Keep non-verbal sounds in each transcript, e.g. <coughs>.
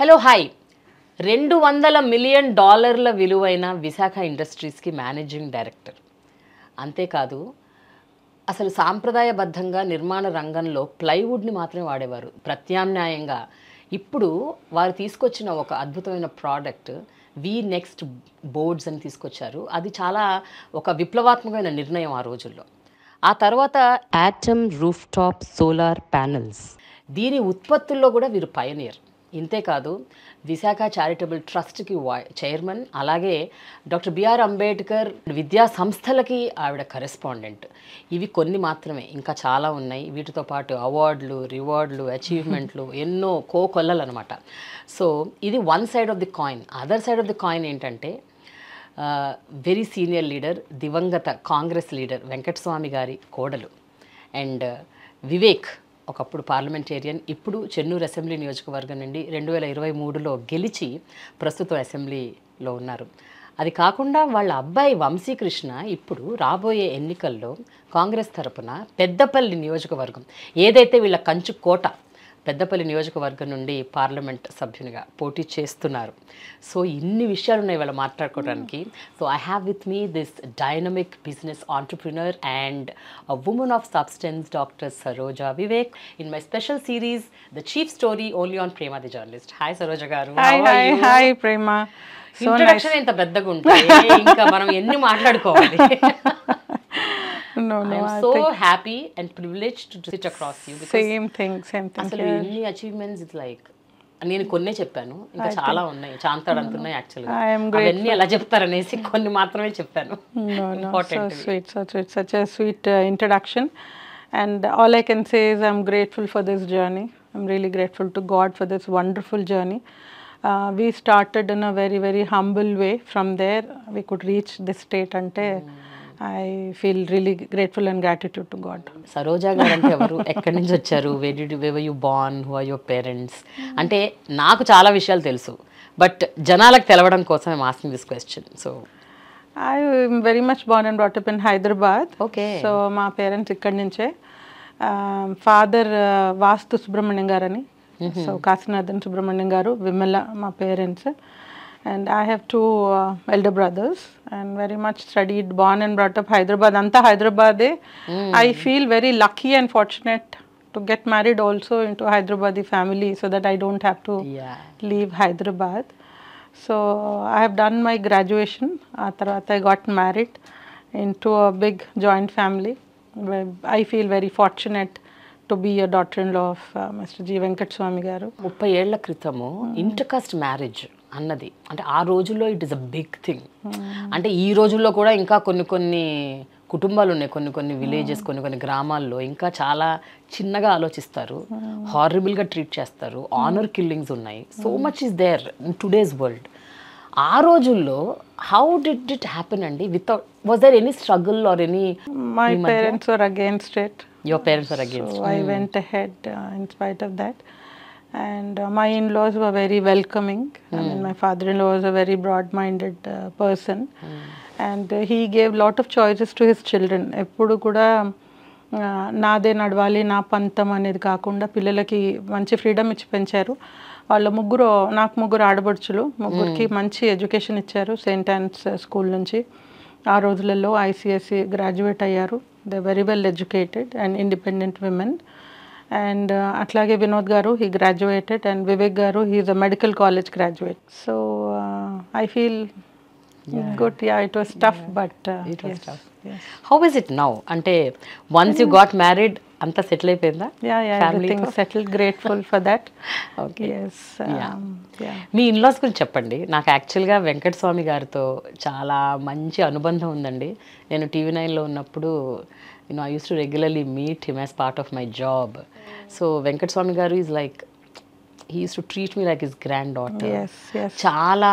Hello hi. రెండు వందల million డాలర్ల విలువైన విశాఖ ఇండస్ట్రీస్కి మేనేజింగ్ డైరెక్టర్. అంతేకాదు అసలు సాంప్రదాయబద్ధంగా నిర్మాణ రంగంలో ప్లైవుడ్ని మాత్రమే వాడేవారు. ప్రత్యామ్నాయంగా ఇప్పుడు వారు తీసుకొచ్చిన ఒక అద్భుతమైన ప్రోడక్ట్ వి నెక్స్ట్ బోర్డ్స్ అని తీసుకొచ్చారు. అది చాలా ఒక విప్లవాత్మకమైన నిర్ణయం ఆ రోజుల్లో. ఆ తర్వాత atom roof top solar panels దీని ఉత్పత్తుల్లో కూడా వీరు పయనియర్ ఇంతేకాదు విశాఖ చారిటబుల్ ట్రస్ట్కి చైర్మన్ అలాగే డాక్టర్ బిఆర్ అంబేద్కర్ విద్యా సంస్థలకి ఆవిడ కరెస్పాండెంట్. ఇవి కొన్ని మాత్రమే ఇంకా చాలా ఉన్నాయి. వీటితో పాటు అవార్డులు రివార్డులు అచీవ్మెంట్లు <laughs> ఎన్నో కోకొల్లలు అనమాట సో ఇది one side of the coin. Other side of the coin ఏంటంటే వెరీ సీనియర్ లీడర్ దివంగత కాంగ్రెస్ లీడర్ వెంకటస్వామి గారి కోడలు. అండ్ వివేక్ ఒకప్పుడు పార్లమెంటేరియన్ ఇప్పుడు చెన్నూరు అసెంబ్లీ నియోజకవర్గం నుండి రెండు వేల ఇరవై మూడులో గెలిచి ప్రస్తుతం అసెంబ్లీలో ఉన్నారు. అది కాకుండా వాళ్ళ అబ్బాయి వంశీకృష్ణ ఇప్పుడు రాబోయే ఎన్నికల్లో కాంగ్రెస్ తరపున పెద్దపల్లి నియోజకవర్గం. ఏదైతే వీళ్ళ కంచు కోట పెద్దపల్లి నియోజకవర్గం నుండి పార్లమెంట్ సభ్యునిగా పోటీ చేస్తున్నారు. సో ఇన్ని విషయాలు ఉన్నాయి వాళ్ళ మాట్లాడుకోవడానికి so I have with me this dynamic business entrepreneur and a woman of substance doctor Saroja Vivek in my special series the chief story only on Prema the journalist hi Saroja garu. Hi Prema introduction ఎంత పెద్దగా ఉంటుంది ఇంకా మనం ఎన్ని మాట్లాడుకోవాలి? <laughs> No no I'm so happy and privilege to sit across you same thing same thing అసలు ఎన్ని achievements it's like నేను కొన్నే చెప్పాను ఇంకా చాలా ఉన్నాయి చాంతాడు అంత ఉన్నాయి యాక్చువల్గా అవన్నీ ఎలా చెప్తారనేసి కొన్ని మాత్రమే చెప్పాను no no so important sweet so sweet such a sweet uh, introduction and all I can say is I'm grateful for this journey I'm really grateful to God for this wonderful journey uh, we started in a very very humble I feel really grateful and gratitude to God. Saroja garu అంటే ఎవరు? ఎక్కడి నుంచి వచ్చారు? Very you born who are your parents అంటే నాకు చాలా విషయాలు తెలుసు. బట్ జనాలకు తెలవడం కోసం I'm asking this question so very much born and brought up in Hyderabad. Okay. సో మా పేరెంట్స్ ఇక్కడి నుంచే. ఫాదర్ వాస్తు సుబ్రహ్మణ్యం గారు అని సో కాశీనాథన్ సుబ్రహ్మణ్యం గారు విమల మా parents and I have two elder brothers and very much studied born and brought up Hyderabad అంతా హైదరాబాదే I feel very lucky and fortunate to get married also in to Hyderabadi family so that I don't have to leave Hyderabad. So I have done my graduation. ఆ తర్వాత I got married into a big joint family. where I feel very fortunate to be a daughter-in-law of uh, Mr. G. Venkat Swami garu. ముప్పై ఏళ్ళ క్రితము intercaste marriage అన్నది. అంటే ఆ రోజుల్లో it is a big thing అంటే ఈ రోజుల్లో కూడా ఇంకా కొన్ని కొన్ని కుటుంబాలు ఉన్నాయి. కొన్ని కొన్ని విలేజెస్ కొన్ని కొన్ని గ్రామాల్లో ఇంకా చాలా చిన్నగా ఆలోచిస్తారు. హారబుల్గా ట్రీట్ చేస్తారు. ఆనర్ కిల్లింగ్స్ ఉన్నాయి. So much is there in today's world ఆ రోజుల్లో హౌ డిడ్ ఇట్ హ్యాపెన్ అండి? Without was there any struggle or any My parents were against it. Your parents are against went ahead uh, in spite of that. And uh, my in-laws were very welcoming. I mean, my father-in-law was a very broad-minded uh, person. And uh, he gave lot of choices to his children. ఎప్పుడు కూడా ఆ, నాదే నడవాలి నా పంతం అనేది కాకుండా పిల్లలకి మంచి ఫ్రీడమ్ ఇచ్చి పెంచారు. వాళ్ళ ముగ్గురు నాకు ముగ్గురు ఆడబడుచులు ముగ్గురికి మంచి ఎడ్యుకేషన్ ఇచ్చారు సెయింట్ ఆన్స్ స్కూల్ నుంచి. ఆ రోజులలో ఐసిఎస్సి గ్రాడ్యుయేట్ అయ్యారు. They very well educated and independent women and అట్లాగే Vinod garu he graduated and Vivek garu he is a medical college graduate so I feel good yeah it was tough but how is it now అంటే once you got married అంతా settle అయిపోయిందా? Settle grateful for that okay me in-laws గురించి చెప్పండి. నాకు యాక్చువల్గా వెంకట స్వామి గారితో చాలా మంచి అనుబంధం ఉందండి. నేను టీవీ నైన్లో ఉన్నప్పుడు you know I use to regularly meet him as part of my job so Venkata Swamy garu is like he use to treat me like his grand daughter చాలా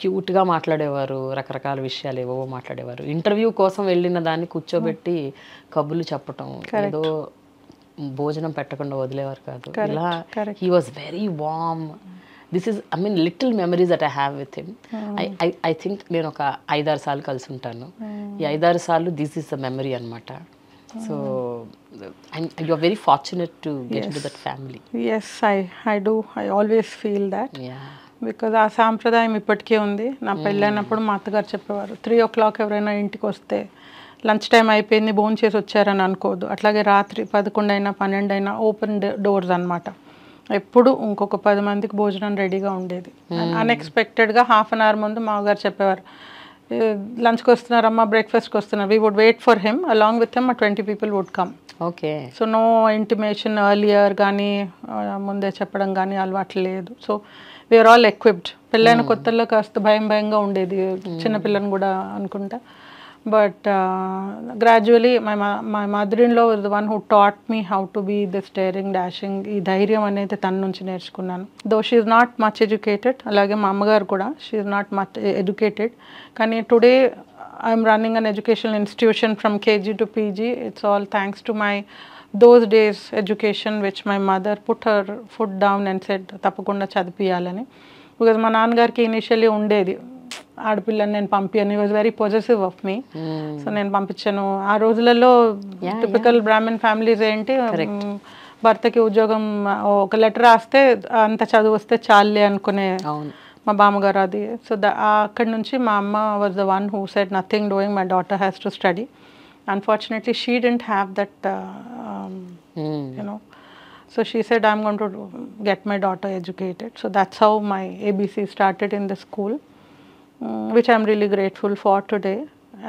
క్యూట్గా మాట్లాడేవారు రకరకాల విషయాలు ఏవో మాట్లాడేవారు. ఇంటర్వ్యూ కోసం వెళ్ళిన దాన్ని కూర్చోబెట్టి కబుర్లు చెప్పటం ఏదో భోజనం పెట్టకుండా వదిలేవారు కాదు. ఇలా. He was very warm this is I mean little memories that I have with him I I think నేను ఒక ఐదారు సార్లు కలిసి ఉంటాను. ఈ ఐదారు సార్లు దిస్ ఇస్ ద మెమరీ అనమాట so you are very fortunate to get to that family yes I I do I always feel that because ఆ సాంప్రదాయం ఇప్పటికే ఉంది. నా పెళ్ళైనప్పుడు మా అత్తగారు చెప్పేవారు త్రీ ఓ క్లాక్ ఎవరైనా ఇంటికి వస్తే లంచ్ టైం అయిపోయింది భోజనం చేసి వచ్చారని అనుకోదు అట్లాగే రాత్రి పదకొండు అయినా పన్నెండు అయినా ఓపెన్ డోర్స్ అనమాట ఎప్పుడు ఇంకొక పది మందికి భోజనం రెడీగా ఉండేది. అన్ఎక్స్పెక్టెడ్గా హాఫ్ అన్ అవర్ ముందు మామగారు చెప్పేవారు లంచ్కి వస్తున్నారమ్మా బ్రేక్ఫాస్ట్కి వస్తున్నారు. We would wait for him along with him twenty people would come okay. So no intimation earlier కానీ ముందే చెప్పడం కానీ అలవాటు లేదు. సో వీఆర్ ఆల్ ఎక్విప్డ్ పెళ్ళైన కొత్తల్లో కాస్త భయం భయంగా ఉండేది. చిన్నపిల్లని కూడా అనుకుంటా. But gradually my my mother in law the one who taught me how to be the staring dashing ఈ ధైర్యం అనేది తన నుంచి నేర్చుకున్నాను. Though she's not much educated అలాగే మా అమ్మగారు కూడా షీఈ్ నాట్ మచ్ ఎడ్యుకేటెడ్ కానీ today I'm running an education institution from KG to PG it's all thanks to my those days education which my mother put her foot down and said తప్పకుండా చదివియాలని. Because మా నాన్నగారికి initially ఉండేది ఆడపిల్లని నేను పంపియను. Was very positive of me so నేను పంపించాను. ఆ రోజులలో టిపికల్ బ్రాహ్మణ్ ఫ్యామిలీస్ ఏంటి భర్తకి ఉద్యోగం ఒక లెటర్ రాస్తే అంత చదువు వస్తే చాలే అనుకునే మా బామ్మగారు అది. సో ద అక్కడి నుంచి మా అమ్మ was the one who said nothing doing my daughter has to study unfortunately she didn't have that you know so she said I'm going to get my daughter educated so that's how my ABC started in the school which I'm really grateful for today.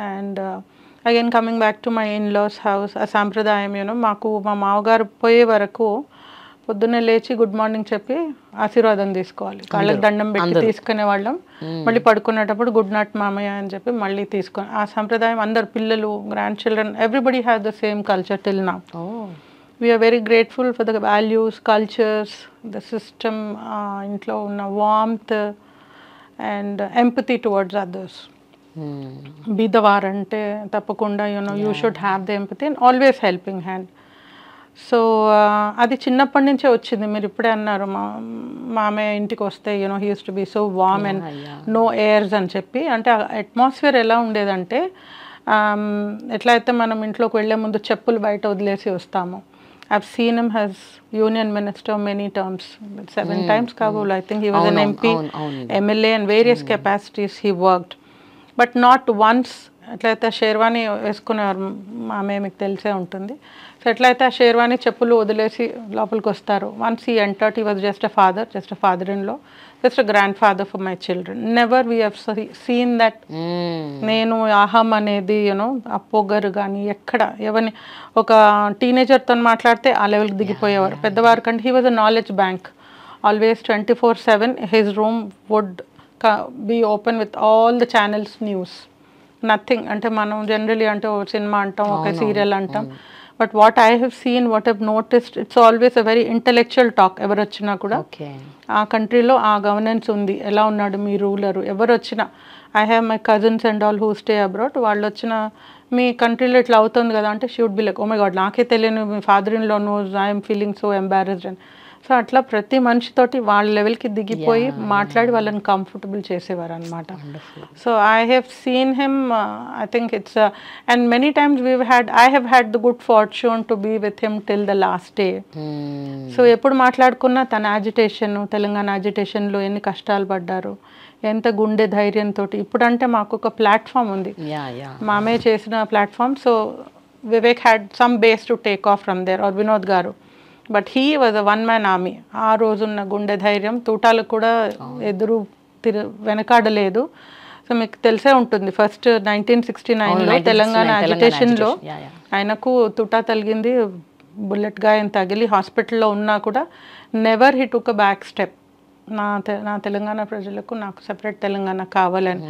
And uh, again, coming back to my in-laws house, ఆ సాంప్రదాయం you know మాకు మా మామగారు పోయే వరకు పొద్దున్నే లేచి good morning చెప్పి ఆశీర్వాదం తీసుకోవాలి. కాళ్ళకి దండం పెట్టి తీసుకునే వాళ్ళం. మళ్ళీ పడుకునేటప్పుడు గుడ్ నైట్ మామయ్య అని చెప్పి మళ్ళీ తీసుకొని ఆ సాంప్రదాయం అందరు పిల్లలు grandchildren everybody have the same culture till నా ఓ we are very grateful for the values, cultures, the system, uh, ఇంట్లో ఉన్న warmth and empathy towards others. బీదవారంటే తప్పకుండా you know you should have the empathy and always helping hand so అది చిన్నప్పటి నుంచే వచ్చింది. మీరు ఇప్పుడే అన్నారు మా మామయ్య ఇంటికి వస్తే you know he used to be so warm and no airs అని చెప్పి అంటే అట్మాస్ఫియర్ ఎలా ఉండేదంటే um, ఎట్లా అయితే మనం ఇంట్లోకి వెళ్ళే ముందు చెప్పులు బయట వదిలేసి వస్తాము. I've seen him has union minister many terms seven times కాబోలు I think he was an MP అవును, అవును. MLA and various capacities he worked but not once ఎట్లయితే షేర్వాణి వేసుకునేవారు ఆమె మీకు తెలిసే ఉంటుంది. సో ఎట్లయితే ఆ షేర్వాణి చెప్పులు వదిలేసి లోపలికి వస్తారు. వన్స్ ఈ ఎంటర్ట్ ఈ was just a father just a father in law just grandfather for my children never we have seen that నేను అహం అనేది యూనో ఆ పొగరు కానీ ఎక్కడ ఎవరిని ఒక టీనేజర్తో మాట్లాడితే ఆ లెవెల్కి దిగిపోయేవారు. పెద్దవారు కంటే he was a knowledge bank always twenty four seven his room would be open with all the channels news nothing అంటే మనం జనరలీ అంటే ఓ సినిమా అంటాం ఒక సీరియల్ అంటాం. But what I have seen what have noticed it's always a very intellectual talk ఎవరు వచ్చినా కూడా ఆ కంట్రీలో ఆ గవర్నెన్స్ ఉంది. ఎలా ఉన్నాడు మీ రూలరు ఎవరు వచ్చినా I have my cousins and all who stay abroad వాళ్ళు వచ్చిన మీ కంట్రీలో ఇట్లా అవుతుంది కదా అంటే should be like oh my God నాకే తెలియని మీ father in law knows I'm feeling so embarrassed అని సో అట్లా ప్రతి మనిషితోటి వాళ్ళ లెవెల్కి దిగిపోయి మాట్లాడి వాళ్ళని కంఫర్టబుల్ చేసేవారు అనమాట so I have seen him I think it's and many times we had I have had the good fortune to be with him till the last day so ఎప్పుడు మాట్లాడుకున్నా తన యాజిటేషన్ తెలంగాణ యాజిటేషన్లో ఎన్ని కష్టాలు పడ్డారు ఎంత గుండె ధైర్యంతో ఇప్పుడంటే మాకు ఒక ప్లాట్ఫామ్ ఉంది. మామే చేసిన platform so Vivek had some base to take off from there or Vinod garu but he was a one man army ఆ రోజున్న గుండె ధైర్యం తూటాలకు కూడా ఎదురు తిరు వెనకాడలేదు. సో మీకు తెలిసే ఉంటుంది. ఫస్ట్ నైన్టీన్ సిక్స్టీ నైన్లో తెలంగాణ అజిటేషన్లో ఆయనకు తుటా తగిలింది బుల్లెట్ గాయం తగిలి హాస్పిటల్లో ఉన్నా కూడా never he took a back step నా నా తెలంగాణ ప్రజలకు నాకు సెపరేట్ తెలంగాణ కావాలని.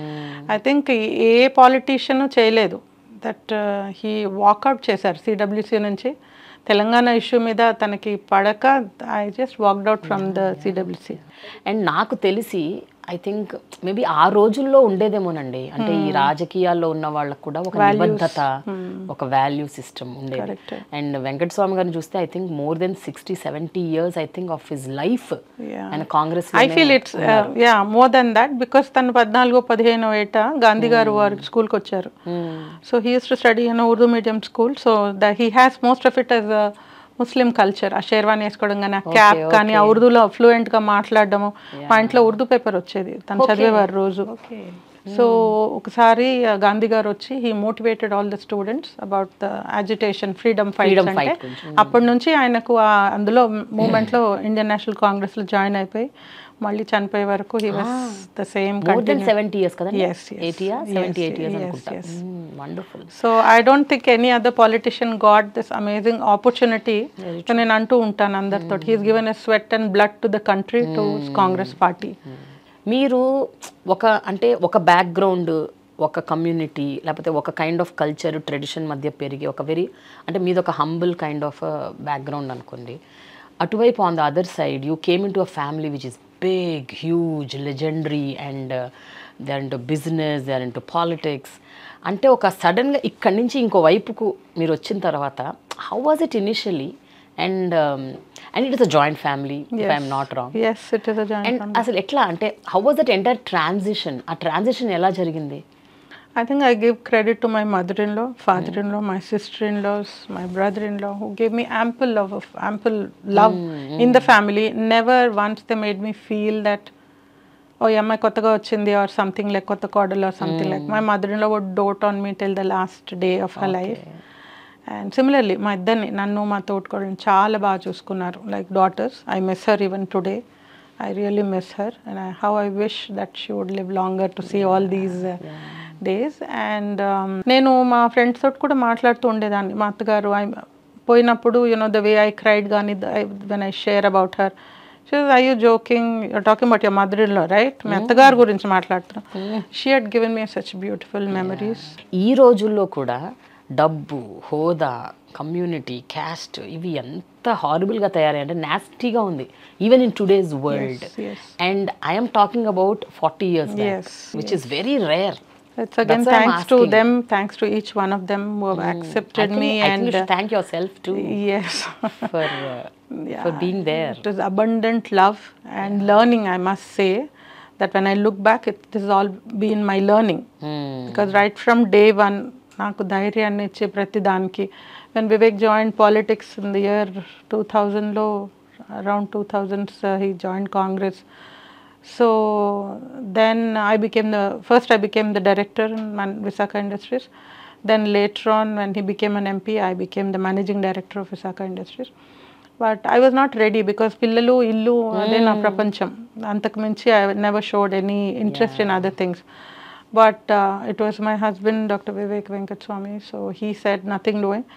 ఐ థింక్ ఏ పాలిటీషియన్ చేయలేదు. దట్ హీ వాకౌట్ చేశారు సిడబ్ల్యూసీ నుంచి. తెలంగాణ ఇష్యూ మీద తనకి పడక I just walked out from the CWC and నాకు తెలిసి ఐ థింక్ మేబీ ఆ రోజుల్లో ఉండేదేమోనండి. అంటే ఈ రాజకీయాల్లో ఉన్న వాళ్ళకు కూడా ఒక నిబద్ధత ఒక వాల్యూ సిస్టమ్ ఉండేది. అండ్ వెంకట స్వామి గారిని చూస్తే I think more than sixty seventy years I think of his life. ఆయన Congress I feel it's yeah more than that because తను పద్నాలుగో పదిహేనో ఏట గాంధీ గారు వారి స్కూల్కి వచ్చారు so he used to study in Urdu medium school so the he has most of it as Muslim culture ఆ షేర్వాణి వేసుకోవడం కానీ ఆ క్యాప్ కానీ ఆ ఉర్దూలో ఫ్లూయెంట్గా మాట్లాడడము. మా ఇంట్లో ఉర్దూ పేపర్ వచ్చేది. తను చదివేవారు రోజు. సో ఒకసారి ఆ, గాంధీ గారు వచ్చి he motivated all the students about the agitation freedom fight అంటే. అప్పటి నుంచి ఆయనకు ఆ అందులో మూమెంట్లో ఇండియన్ నేషనల్ కాంగ్రెస్లో జాయిన్ అయిపోయి మళ్ళీ చనిపోయే వరకు he was the same seventy years కదా. Wonderful so I don't think any other politician got this amazing opportunity నేను అంటూ ఉంటాను అందరితో he's given a sweat and blood to the country to Congress party మీరు ఒక అంటే ఒక బ్యాక్గ్రౌండ్ ఒక కమ్యూనిటీ లేకపోతే ఒక కైండ్ ఆఫ్ కల్చర్ ట్రెడిషన్ మధ్య పెరిగి ఒక వెరీ అంటే మీది ఒక హంబుల్ కైండ్ ఆఫ్ బ్యాక్గ్రౌండ్ అనుకోండి. అటువైపు on the other side you came into a family which is huge legendary and they are into business they are into politics అంటే ఒక సడన్గా ఇక్కడి నుంచి ఇంకో వైపుకు మీరు వచ్చిన తర్వాత how was it initially and and it is a joint family if I'm not wrong and అసలు ఎట్లా అంటే how was that entire transition ఆ ట్రాన్సిషన్ ఎలా జరిగింది? I think I give credit to my mother-in-law, father-in-law, my sister-in-laws, my brother-in-law, who gave me ample love of ample love in the family. Never once they made me feel that, oh, ఈ అమ్మాయి కొత్తగా వచ్చింది or something like కొత్త కోడలు or something like. My mother-in-law would dote on me till the last day of her life. And similarly మా ఇద్దరిని నన్ను మా తోటికోడని చాలా బాగా చూసుకున్నారు like daughters I miss her even today I really miss her and how I wish that she would live longer to see all these days and నేను మా friends తోటి కూడా మాట్లాడుతూ ఉండేదాన్ని. మా అత్తగారు ఐ పోయినప్పుడు you know the way I cried కానీ when I share about her I you joking talking about your mother in law right మీ అత్తగారు గురించి మాట్లాడుతున్నాం. She had given me such beautiful memories ఈ రోజుల్లో కూడా డబ్బు హోదా కమ్యూనిటీ క్యాస్ట్ ఇవి ఎంత హారబుల్గా తయారై అంటే నాస్టీగా ఉంది. Even in today's world. And I'm talking about forty years which is very rare It's again That's why I'm thanks to asking. them, thanks to each one of them who have accepted me and uh, thank yourself too yes, <laughs> for for being there it was abundant love and learning. I must say that when I look back, it this has all been my learning because right from day one, నాకు ధైర్యాన్ని ఇచ్చే ప్రతి దానికి when Vivek join politics in the year two థౌజండ్లో around two thousands he join Congress so then I became the first I became the director in Mann Visakha industries then later on when he became an MP I became the managing director of Visakha industries but I was not ready because పిల్లలు ఇల్లు అదే నా ప్రపంచం. అంతకు మించి I never showed any interest in other things but it was my husband doctor Vivek Venkat Swamy so he said nothing doing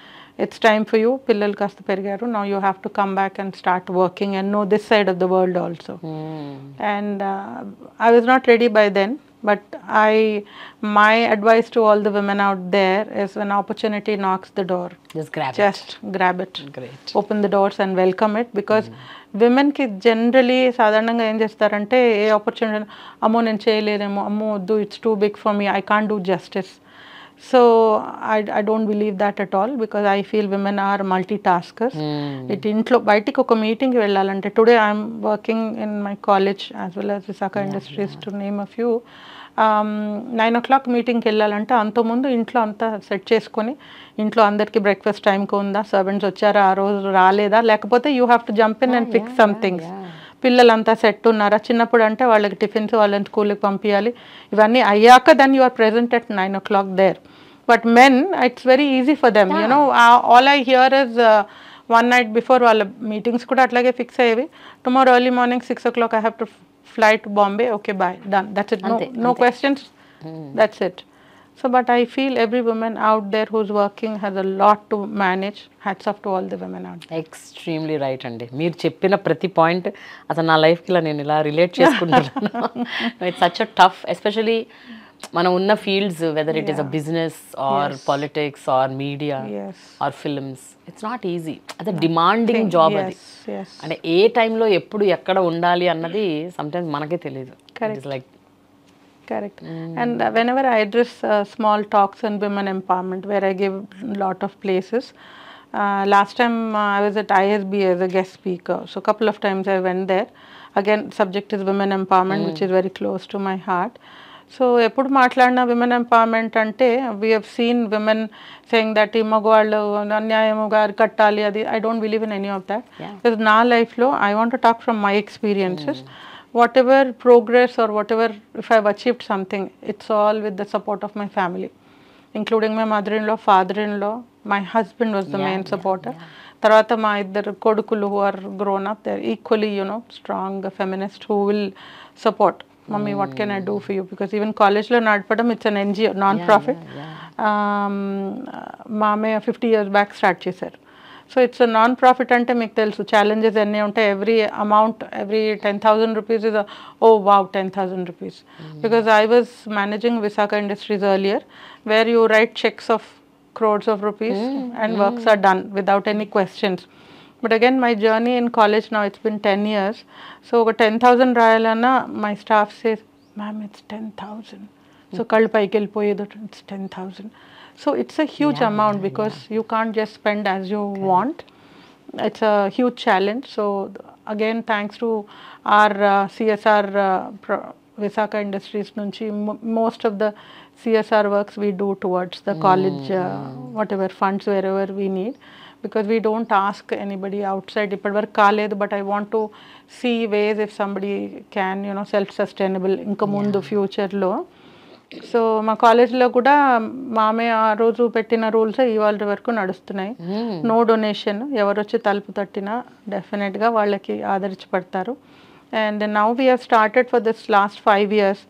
it's time for you పిల్లలు కాస్త పెరిగారు now you have to come back and start working and know this side of the world also and uh, I was not ready by then. But I, my advice to all the women out there is when opportunity knocks the door, just grab just grab it, great open the doors and welcome it because విమెన్కి generally సాధారణంగా ఏం చేస్తారంటే ఏ opportunity అమ్మో నేను చేయలేనేమో అమ్మో వద్దు it's too big for me I can't do justice so I I don't believe that at all because I feel women are multi taskers ఇటు ఇంట్లో బయటికి ఒక మీటింగ్కి వెళ్ళాలంటే today I'm working in my college as well as Visakha industries to name a few nine o'clock మీటింగ్కి వెళ్ళాలంటే అంతకుముందు ఇంట్లో అంతా సెట్ చేసుకొని ఇంట్లో అందరికీ బ్రేక్ఫాస్ట్ టైంకి ఉందా? సర్వెంట్స్ వచ్చారా? ఆ రోజు రాలేదా? లేకపోతే you have to jump in and fix some things పిల్లలంతా సెట్ ఉన్నారా? చిన్నప్పుడు అంటే వాళ్ళకి టిఫిన్స్ వాళ్ళని స్కూల్కి పంపించాలి ఇవన్నీ అయ్యాక then you are present at nine o'clock there but men it's very easy for them you know all I hear is one night before వాళ్ళ మీటింగ్స్ కూడా అట్లాగే ఫిక్స్ అయ్యేవి. Tomorrow early morning six o'clock I have to fly to Bombay okay bye done that's it no no questions that's it so but I feel every women out there who's working has a lot to manage hats off to all the women out extremely right అండి మీరు చెప్పిన ప్రతి point అసలు నా లైఫ్కి ఇలా నేను ఇలా రిలేట్ చేసుకుంటున్నాను. It's such a tough especially మనం ఉన్న fields whether it is a business or politics or media or films it's not easy అదే డిమాండింగ్ జాబ్ అది. అంటే ఏ టైంలో ఎప్పుడు ఎక్కడ ఉండాలి అన్నది సమ్టైమ్స్ మనకే తెలియదు Correct. Like Correct. And uh, whenever I address uh, small talks on women empowerment, where I give lot of places, uh, last time uh, I was at ISB as a guest speaker. So a couple of times I went there. Again, subject is women empowerment, which is very close to my heart. So ఎప్పుడు మాట్లాడిన women empowerment అంటే we have seen women saying that ఈ మగవాళ్ళు అన్యాయముగా కట్టాలి అది I don't believe in any of that Yeah. Because నా లైఫ్లో I want talk from my experiences whatever progress or whatever if I achieved something it's all with the support of my family including my mother in law father in law my husband was the main supporter తర్వాత మా ఇద్దరు కొడుకులు who are grown up they equally you know strong feminist who will support mummy what can I do for you because even కాలేజ్లో నడపడం it's an NGO non profit మా అమ్మాయి fifty years back start చేశారు. So it's non profit అంటే మీకు తెలుసు challenges అన్నీ ఉంటాయి every amount every ten thousand rupees is oh wow ten thousand rupees because I was managing Visakha industries earlier where you write cheques of crores of rupees mm, and mm. works are done without any questions. But again, my journey in college now, it's been 10 years. So, 10,000 Rayalana, my staff says, ma'am, it's 10,000. So, mm. Kalpaikel Poyedo, it's 10,000. So it's a huge yeah, amount because yeah. you can't just spend as you okay. want. It's a huge challenge. So again, thanks to our uh, CSR uh, pro Visaka Industries Nunchi, most of the CSR works we do towards the mm. college, uh, mm-hmm. whatever funds wherever we need. Because we don't ask anybody outside, but I want to see ways if somebody can, you know, self-sustainable income yeah. in the future. law. So మా కాలేజ్లో కూడా మామే ఆ రోజు పెట్టిన rules ఇవాళ వరకు నడుస్తున్నాయి. నో డొనేషన్ ఎవరు వచ్చి తలుపు తట్టినా డెఫినెట్గా వాళ్ళకి ఆదరించబడతారు. And now we have started for this last five years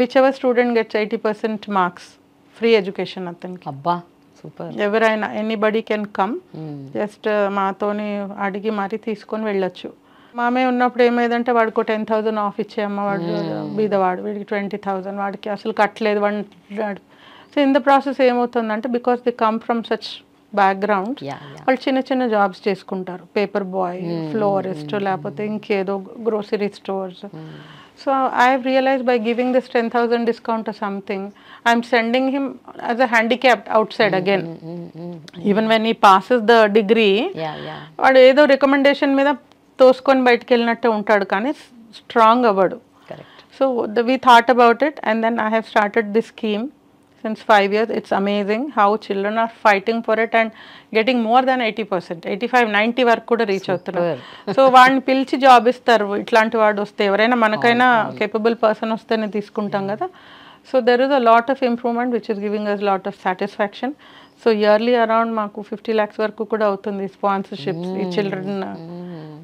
which ever student gets eighty percent marks free education అతనికి. అబ్బా సూపర్ ఎవరైనా ఎనీబడి కెన్ కమ్ జస్ట్ మాతోని అడిగి మరీ తీసుకొని వెళ్ళొచ్చు. మామే ఉన్నప్పుడు ఏమైందంటే వాడికి టెన్ థౌజండ్ ఆఫ్ ఇచ్చేయమ్మ వాడు బీదవాడు వీడికి ట్వంటీ థౌజండ్ వాడికి అసలు కట్టలేదు వాడిని సో ఇన్ ద ప్రాసెస్ ఏమవుతుందంటే because they come from such background వాళ్ళు చిన్న చిన్న జాబ్స్ చేసుకుంటారు. పేపర్ బాయ్ ఫ్లోరిస్ట్ లేకపోతే ఇంకేదో grocery stores so I realize by giving this ten thousand discount something I'm sending him as a handicapped outside again even when he passes the degree వాడు ఏదో recommendation మీద తోసుకొని బయటకు వెళ్ళినట్టే ఉంటాడు కానీ strong అవ్వడు. So the, we thought about it and then I have started this scheme since five years. It's amazing how children are fighting for it and getting more than 80%, 85, 90 వరకు కూడా రీచ్ అవుతున్నారు. So వాడిని పిలిచి job ఇస్తారు. ఇట్లాంటి వాడు వస్తే ఎవరైనా మనకైనా కేపబుల్ పర్సన్ వస్తేనే తీసుకుంటాం కదా. So there is a lot of improvement which is giving us lot of satisfaction so yearly around మాకు ఫిఫ్టీ ల్యాక్స్ వరకు కూడా అవుతుంది స్పాన్సర్షిప్స్ ఈ children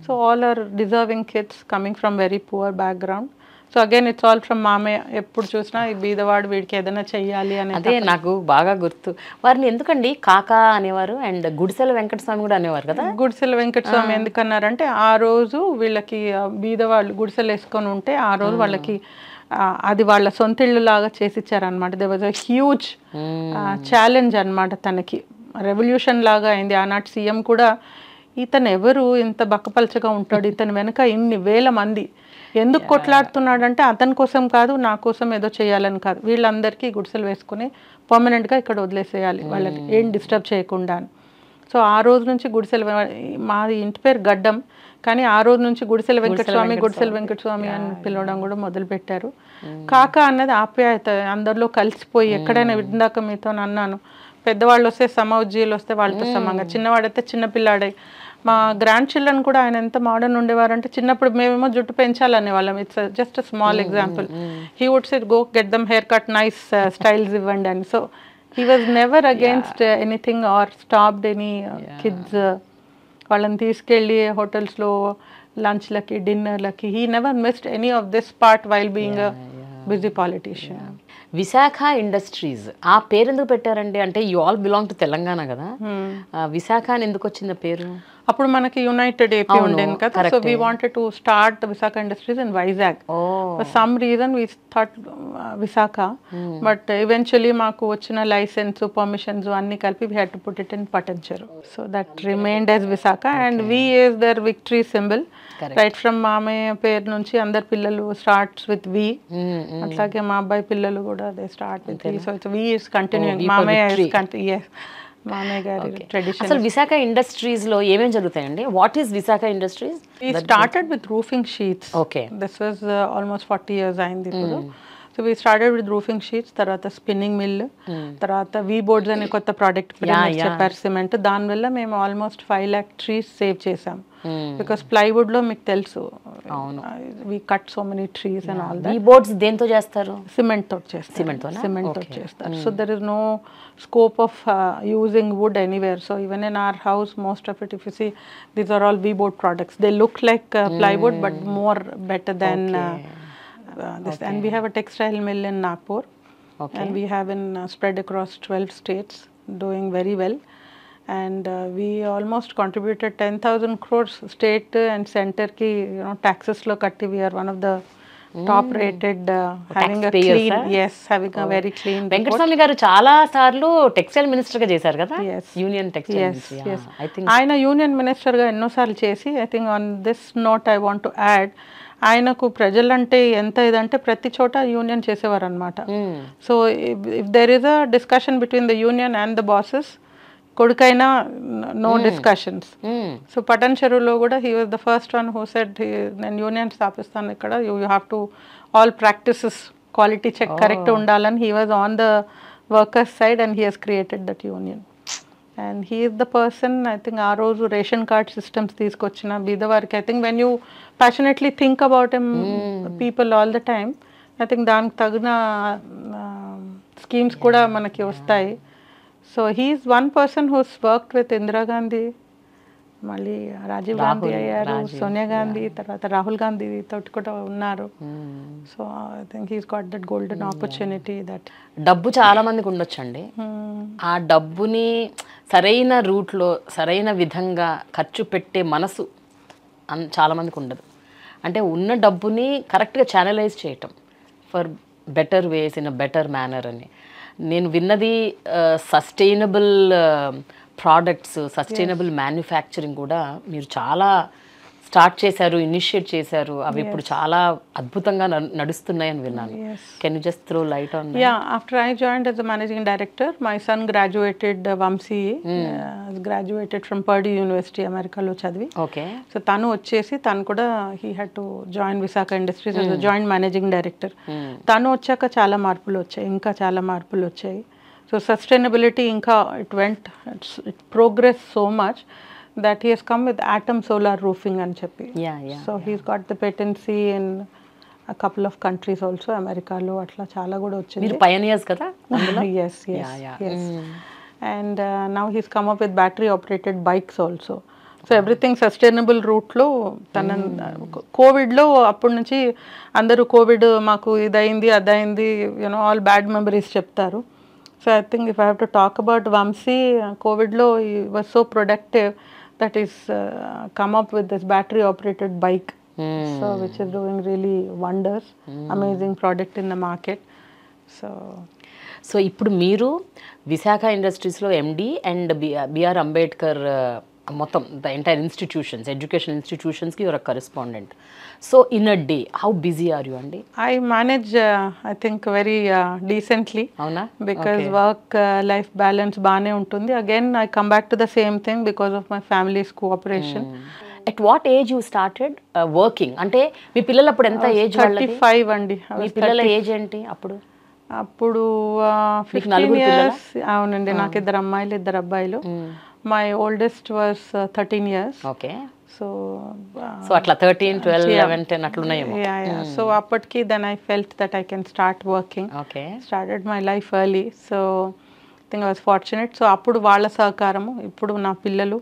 so all are deserving kids coming from very poor background so again it's all from మామే ఎప్పుడు చూసినా ఈ బీదవాడు వీడికి ఏదైనా చెయ్యాలి అని అదే నాకు బాగా గుర్తు. వారిని ఎందుకండి కాకా అనేవారు అండ్ గుడిసెల వెంకటస్వామి కూడా అనేవారు కదా? గుడిసెల వెంకటస్వామి ఎందుకన్నారంటే ఆ రోజు వీళ్ళకి బీదవాళ్ళు గుడిసెలు వేసుకొని ఉంటే ఆ రోజు వాళ్ళకి అది వాళ్ళ సొంత ఇల్లు లాగా చేసి ఇచ్చారనమాట they was a huge challenge అన్నమాట తనకి. రెవల్యూషన్ లాగా అయింది. ఆనాటి సీఎం కూడా ఇతను ఎవరు ఇంత బక్కపలచగా ఉంటాడు. ఇతని వెనక ఇన్ని వేల మంది. ఎందుకు కొట్లాడుతున్నాడంటే అతని కోసం కాదు నా కోసం ఏదో చేయాలని కాదు. వీళ్ళందరికీ గుడిసెలు వేసుకుని పర్మనెంట్గా ఇక్కడ వదిలేసేయాలి వాళ్ళకి ఏం డిస్టర్బ్ చేయకుండా. సో ఆ రోజు నుంచి గుడిసెల మాది ఇంటి పేరు గడ్డం. కానీ ఆ రోజు నుంచి గుడిసెల వెంకటస్వామి గుడిసెల వెంకటస్వామి అని పిలవడం కూడా మొదలు పెట్టారు కాక అన్నది ఆప్యాయత. అందరిలో కలిసిపోయి ఎక్కడైనా ఇందాక మీతో అన్నాను. పెద్దవాళ్ళు వస్తే సమౌజ్జీలు వస్తే వాళ్ళతో సమంగా. చిన్నవాడైతే చిన్నపిల్లాడే మా గ్రాండ్ చిల్డ్రన్ కూడా ఆయన ఎంత మోడర్న్ ఉండేవారంటే చిన్నప్పుడు మేమేమో జుట్టు పెంచాలనే వాళ్ళం it's just small example he would set go get them haircut nice styles ఇవ్వండి అని. So he was never against anything or stopped any kids వాళ్ళని తీసుకెళ్ళి హోటల్స్లో లంచ్లకి డిన్నర్లకి. He never missed any of this part while being busy politician Visaka Industries ఆ పేరు ఎందుకు పెట్టారండి? అంటే you all belong to Telangana కదా. విశాఖ అని ఎందుకు వచ్చింది పేరు? అప్పుడు మనకి యునైటెడ్ ఏపీ ఉండేది కదా. So. We wanted to start Visaka Industries in Vizag some reason we thought Visaka. But eventually మాకు వచ్చిన లైసెన్స్ పర్మిషన్స్ అన్ని కలిపి we had to put it in Patancheru so that remind as Visaka and we is their victory symbol. Right from మామయ్య పేరు నుంచి అందరు పిల్లలు starts with V. అట్లాగే మా అబ్బాయి పిల్లలు కూడా they start with we so it's we is మామయ్య కంటిన్యూ మామయ్య గారి ట్రెడిషన్ అసలు విశాఖ ఇండస్ట్రీస్లో ఏమేమి జరుగుతాయండి? What is Visaka Industries with roofing sheets. Okay was uh, almost 40 years అయింది ఇప్పుడు. So we started with roofing sheets తర్వాత స్పిన్నింగ్ మిల్ తర్వాత వీ బోర్డ్స్ అనే కొత్త ప్రోడక్ట్. చెప్పారు సిమెంట్ దానివల్ల మేము almost five lakh trees save చేసాం బికాస్ ప్లైవుడ్లో మీకు తెలుసు we cut so many trees and all ఈ బోర్డ్స్ దేంతో చేస్తారు? సిమెంట్ తోటి చేస్తారు. తోనా? సిమెంట్ తోటి. చేస్తారు. So there is no scope of using wood anywhere so even in our house most of it if you see these are all V board products. They look like uh, plywood but more better than uh, uh, this and we have a textile mill in nagpur Okay. and we have in uh, spread across 12 states doing very well and uh, we almost contributed 10000 crores state and center ki you know taxes lo katti we are one of the top rated uh, having a taxpayers, clean ah? yes having a very clean report. Venkataswamy garu చాలా సార్లు textile మినిస్టర్గా చేశారు కదా Yes. Union textile ఆయన union మినిస్టర్గా ఎన్నోసార్లు చేసి I think on this note I want to add ఆయనకు ప్రజలంటే ఎంత ఇదంటే ప్రతి చోట యూనియన్ చేసేవారు అనమాట so if there is a discussion between the union and the bosses కొడుకైనా నో డిస్కషన్స్ సో పటన్ చెరువులో కూడా he was the first one who said నేను యూనియన్ స్థాపిస్తాను ఇక్కడ. You you have to all practices quality check correct ఉండాలని. He was on the workers side and he has created that union and he is the person I think ఆ రోజు ration card systems తీసుకొచ్చిన బీదవారికి I think when you passionately think about M people all the time I think దానికి తగిన schemes కూడా మనకి వస్తాయి. So he's one person who's work with Indira Gandhi మళ్ళీ రాజీవ్ గాంధీ అయ్యారు సోనియా గాంధీ తర్వాత రాహుల్ గాంధీ తోటి కూడా ఉన్నారు. So I think he's got that golden opportunity that డబ్బు చాలా మందికి ఉండొచ్చండి. ఆ డబ్బుని సరైన రూట్లో సరైన విధంగా ఖర్చు పెట్టే మనసు చాలా మందికి ఉండదు. అంటే ఉన్న డబ్బుని కరెక్ట్గా ఛానలైజ్ చేయటం. For better ways in a better manner అని. నేను విన్నది సస్టైనబుల్ ప్రోడక్ట్స్ సస్టైనబుల్ మ్యానుఫ్యాక్చరింగ్ కూడా మీరు చాలా స్టార్ట్ చేశారు ఇనిషియేట్ చేశారు. అవి ఇప్పుడు చాలా అద్భుతంగా నడు- నడుస్తున్నాయని విన్నాను. Can you just throw light on joined as a managing director, my son graduated uh, Vamsi, uh, graduated from Purdue University, అమెరికాలో చదివి ఓకే సో తను వచ్చేసి తను కూడా he had to join Visaka Industries joint managing director తను వచ్చాక చాలా మార్పులు వచ్చాయి ఇంకా చాలా మార్పులు వచ్చాయి. సో సస్టైనబిలిటీ ఇంకా it went it progress so much that he has come with Atum solar roofing అని చెప్పి. Yeah yeah so he's got the patency in couple of countries also అమెరికాలో అట్లా చాలా కూడా వచ్చింది. మీరు పయనియర్స్ కదా <laughs> yes, yes, yes. And uh, now he's come up with battery operated bikes also. So everything sustainable రూట్లో తన కోవిడ్లో అప్పటి నుంచి అందరూ కోవిడ్ మాకు ఇదైంది అదైంది you know all bad memories చెప్తారు. So I think if I have to talk about Vamsi కోవిడ్లో he was so productive that is come up with this battery operated bike so which is doing really wonders amazing product in the market so so ఇప్పుడు మీరు విశాఖ ఇండస్ట్రీస్లో MD and BR Ambedkar uh, మొత్తం the entire institutions education ఇన్స్టిట్యూషన్స్కి your correspondent so in a day how busy are you అండి uh, I think, very uh, decently. అవునా? Work uh, life balance బాగానే ఉంటుంది. Again I come back to the same thing because of my family's cooperation at what age you started working అంటే మీ పిల్లలు అప్పుడు ఎంత age thirty five అండి మీ పిల్లల ఏజ్ ఏంటి అప్పుడు? అప్పుడు ఫిఫ్టీన్ నలుగురు ఇయర్స్ అవునండి నాకు ఇద్దరు అమ్మాయిలు ఇద్దరు అబ్బాయిలు. My oldest was thirteen years okay so so అట్లా థర్టీన్ ట్వెల్వ్ లెవెన్ టెన్ అట్లున్నాయేమో. సో అప్పటికి then I felt that I can start working okay started my life early so think was fortunate so అప్పుడు వాళ్ళ సహకారము ఇప్పుడు నా పిల్లలు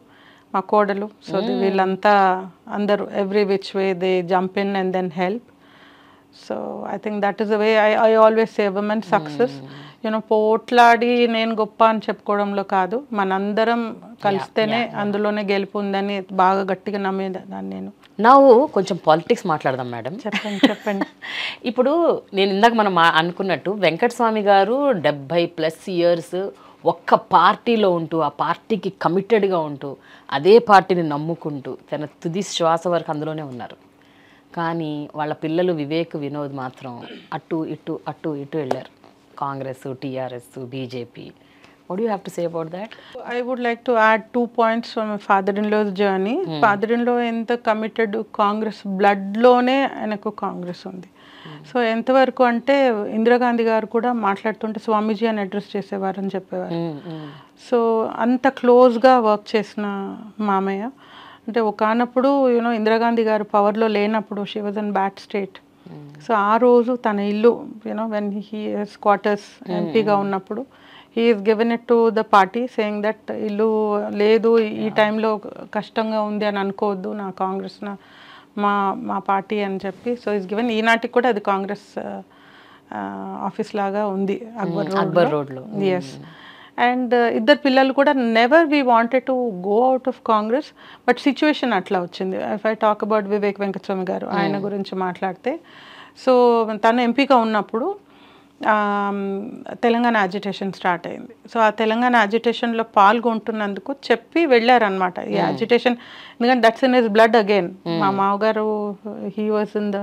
మా కోడలు. సో వీళ్ళంతా అందరూ every which way they jump in and then help so I think that is the way I I always say women success you know పోట్లాడి నేను గొప్ప అని చెప్పుకోవడంలో కాదు. మనందరం కలిస్తేనే అందులోనే గెలుపు ఉందని బాగా గట్టిగా నమ్మేదాన్ని నేను. ನಾವು కొంచెం పాలిటిక్స్ మాట్లాడదాం మేడం చెప్పండి చెప్పండి. <laughs> ఇప్పుడు నేను ఇందాక మనం అనుకున్నట్టు వెంకటస్వామి గారు డెబ్భై ప్లస్ ఇయర్స్ ఒక్క పార్టీలో ఉంటూ ఆ పార్టీకి కమిటెడ్గా ఉంటూ అదే పార్టీని నమ్ముకుంటూ తన తుది శ్వాస వరకు అందులోనే ఉన్నారు. కానీ వాళ్ళ పిల్లలు వివేక్ వినోద్ మాత్రం అటు ఇటు అటు ఇటు వెళ్ళారు. Congress TRS BJP. What you have to say about that I would like to add two points from father in law's journey father ఇన్లో ఎంత కమిటెడ్ కాంగ్రెస్ బ్లడ్లోనే ఆయనకు కాంగ్రెస్ ఉంది. సో ఎంతవరకు అంటే ఇందిరాగాంధీ గారు కూడా మాట్లాడుతుంటే స్వామీజీ అని అడ్రస్ చేసేవారు అని చెప్పేవారు సో అంత క్లోజ్గా వర్క్ చేసిన మామయ్య. అంటే ఒకనప్పుడు యూనో ఇందిరాగాంధీ గారు పవర్లో లేనప్పుడు she was in bad state so ఆ రోజు తన ఇల్లు యూనో వెన్ హీ క్వార్టర్స్ ఎంపీగా ఉన్నప్పుడు he is given it to the party saying that ఇల్లు లేదు ఈ టైంలో కష్టంగా ఉంది అని అనుకోవద్దు నా కాంగ్రెస్ మా మా పార్టీ అని చెప్పి. సో ఈస్ గివెన్ ఈనాటికి కూడా అది కాంగ్రెస్ ఆఫీస్ లాగా ఉంది అక్బర్ అక్బర్ రోడ్లో. ఎస్ అండ్ ఇద్దరు పిల్లలు కూడా never we wanted to go out of Congress but situation అట్లా వచ్చింది. If I talk about Vivek Venkataswamy garu ఆయన గురించి మాట్లాడితే. సో తను ఎంపీగా ఉన్నప్పుడు తెలంగాణ అజిటేషన్ స్టార్ట్ అయింది. సో ఆ తెలంగాణ అజిటేషన్లో పాల్గొంటున్నందుకు చెప్పి వెళ్ళారనమాట ఈ అజిటేషన్ ఎందుకంటే that's in his blood again మా మామగారు he was in the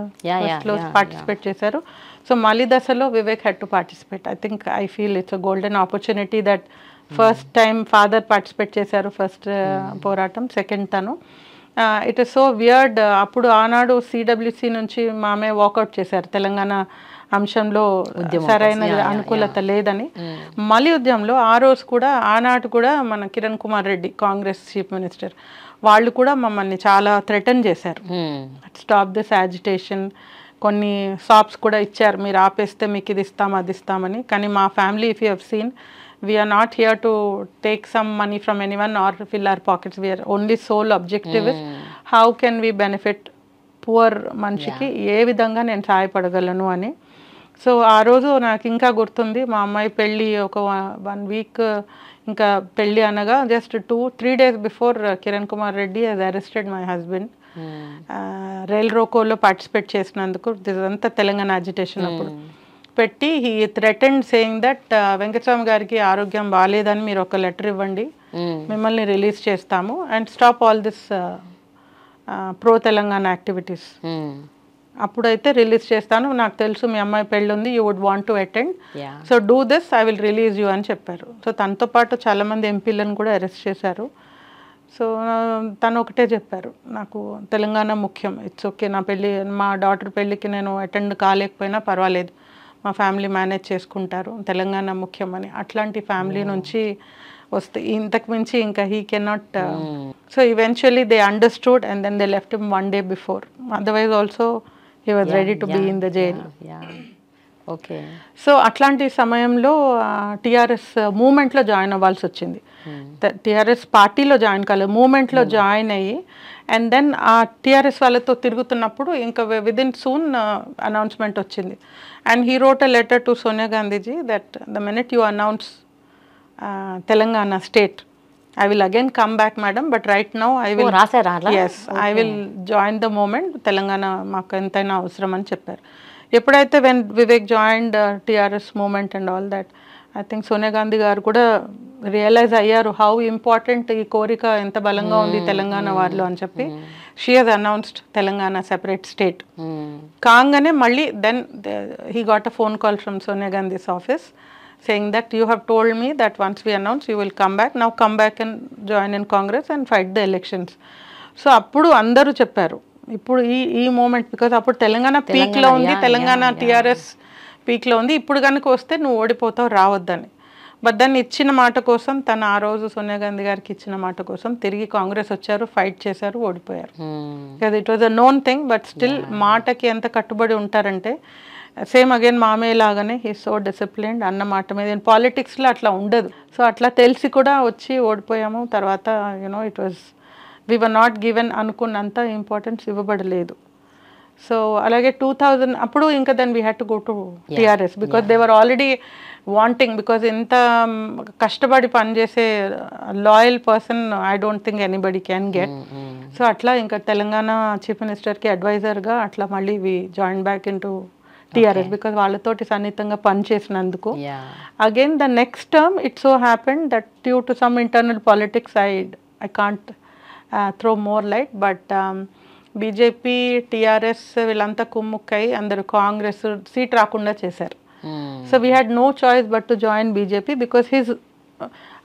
participate చేశారు. సో మళ్ళీ దశలో Vivek had to participate I think I feel it's a golden opportunity that first time father participate చేశారు ఫస్ట్ పోరాటం సెకండ్ తను. It is so weird అప్పుడు ఆనాడు సిడబ్ల్యూసి నుంచి మామే వాకౌట్ చేశారు. తెలంగాణ అంశంలో సరైన అనుకూలత లేదని. మళ్ళీ ఉద్యమంలో ఆ రోజు కూడా ఆనాడు కూడా మన కిరణ్ కుమార్ రెడ్డి కాంగ్రెస్ చీఫ్ మినిస్టర్ వాళ్ళు కూడా మమ్మల్ని చాలా థ్రెటన్ చేశారు. స్టాప్ దిస్ యాజిటేషన్ కొన్ని షాప్స్ కూడా ఇచ్చారు. మీరు ఆపేస్తే మీకు ఇది ఇస్తాం అది ఇస్తామని. కానీ మా family if you have seen we are not here to take some money from any one or fill our pockets we are only sole objective is how can we benefit poor మనిషికి? ఏ విధంగా నేను సహాయపడగలను అని. So ఆ రోజు నాకు ఇంకా గుర్తుంది. మా అమ్మాయి పెళ్ళి ఒక వన్ వీక్ ఇంకా పెళ్ళి అనగా just two three days before Kiran Kumar Reddy has arrested my husband rail రోకోలో participate చేసినందుకు ఇదంతా తెలంగాణ అజిటేషన్ అప్పుడు. పెట్టి he threatened saying that Venkataswamy గారికి ఆరోగ్యం బాగాలేదని మీరు ఒక లెటర్ ఇవ్వండి. మిమ్మల్ని రిలీజ్ చేస్తాము. And stop all this pro Telangana activities అప్పుడైతే రిలీజ్ చేస్తాను. నాకు తెలుసు మీ అమ్మాయి పెళ్ళి ఉంది you would want to attend so do this I will release you అని చెప్పారు. సో తనతో పాటు చాలామంది ఎంపీలను కూడా అరెస్ట్ చేశారు. సో తను ఒకటే చెప్పారు. నాకు తెలంగాణ ముఖ్యం. ఇట్స్ ఓకే నా పెళ్ళి మా డాటర్ పెళ్ళికి నేను అటెండ్ కాలేకపోయినా పర్వాలేదు. మా ఫ్యామిలీ మేనేజ్ చేసుకుంటారు. తెలంగాణ ముఖ్యమని అట్లాంటి ఫ్యామిలీ నుంచి వస్తే ఇంతకు మించి ఇంకా he cannot so eventually they understood and then they left one day before otherwise also he was ready to be in the jail yeah okay. So అట్లాంటి సమయంలో టీఆర్ఎస్ మూమెంట్లో జాయిన్ అవ్వాల్సి వచ్చింది టీఆర్ఎస్ పార్టీలో జాయిన్ కాలేదు మూమెంట్లో జాయిన్ అయ్యి and then ఆ టీఆర్ఎస్ వాళ్ళతో తిరుగుతున్నప్పుడు ఇంకా విదిన్ సూన్ అనౌన్స్మెంట్ వచ్చింది. And he wrote a letter to Sonia Gandhiji that the minute you announce Telangana state I will again come back madam but right now I will అట్లా yes I will join the movement Telangana మాకు ఎంతైనా అవసరం అని చెప్పారు. ఎప్పుడైతే when Vivek joined TRS movement and all that I think Sonia Gandhi garu కూడా realise అయ్యారు how important ఈ కోరిక ఎంత బలంగా ఉంది తెలంగాణ వారిలో అని చెప్పి. She has announced Telangana separate state కాగానే మళ్ళీ then he got a phone call from Sonia Gandhi's office saying that you have told me that once we announce you will come back. Now come back and join in congress and fight the elections. So అప్పుడు అందరూ చెప్పారు ఇప్పుడు ఈ ఈ movement because అప్పుడు తెలంగాణ పీక్లో ఉంది Telangana TRS పీక్లో ఉంది. ఇప్పుడు కనుక వస్తే నువ్వు ఓడిపోతావు రావద్దని. బట్ దాన్ని ఇచ్చిన మాట కోసం తను ఆ రోజు సోనియా గాంధీ గారికి ఇచ్చిన మాట కోసం తిరిగి కాంగ్రెస్ వచ్చారు ఫైట్ చేశారు ఓడిపోయారు. It was a known thing but still మాటకి ఎంత కట్టుబడి ఉంటారంటే సేమ్ అగైన్ మామయ్య లాగానే హీ సో డిసిప్లిన్డ్ అన్న మాట మీద. పాలిటిక్స్లో అట్లా ఉండదు. సో అట్లా తెలిసి కూడా వచ్చి ఓడిపోయాము. తర్వాత you know it was we were not given అనుకున్నంత ఇంపార్టెన్స్ ఇవ్వబడలేదు. సో అలాగే టూ థౌజండ్ అప్పుడు ఇంకా then we had to go to TRS because they were already wanting because ఇంత మ్, కష్టపడి పనిచేసే loyal person I don't think anybody can get so అట్లా ఇంకా తెలంగాణ చీఫ్ మినిస్టర్కి అడ్వైజర్గా అట్లా మళ్ళీ we join back into TRS because వాళ్ళతోటి సన్నిహితంగా పనిచేసినందుకు. Yeah again the next term it so happened that due to some internal politics i i uh, more light but um, BJP TRS వీళ్ళంతా కుమ్ముక్కై అందరు కాంగ్రెస్ సీట్ రాకుండా చేశారు. So we had no choice but to join BJP because his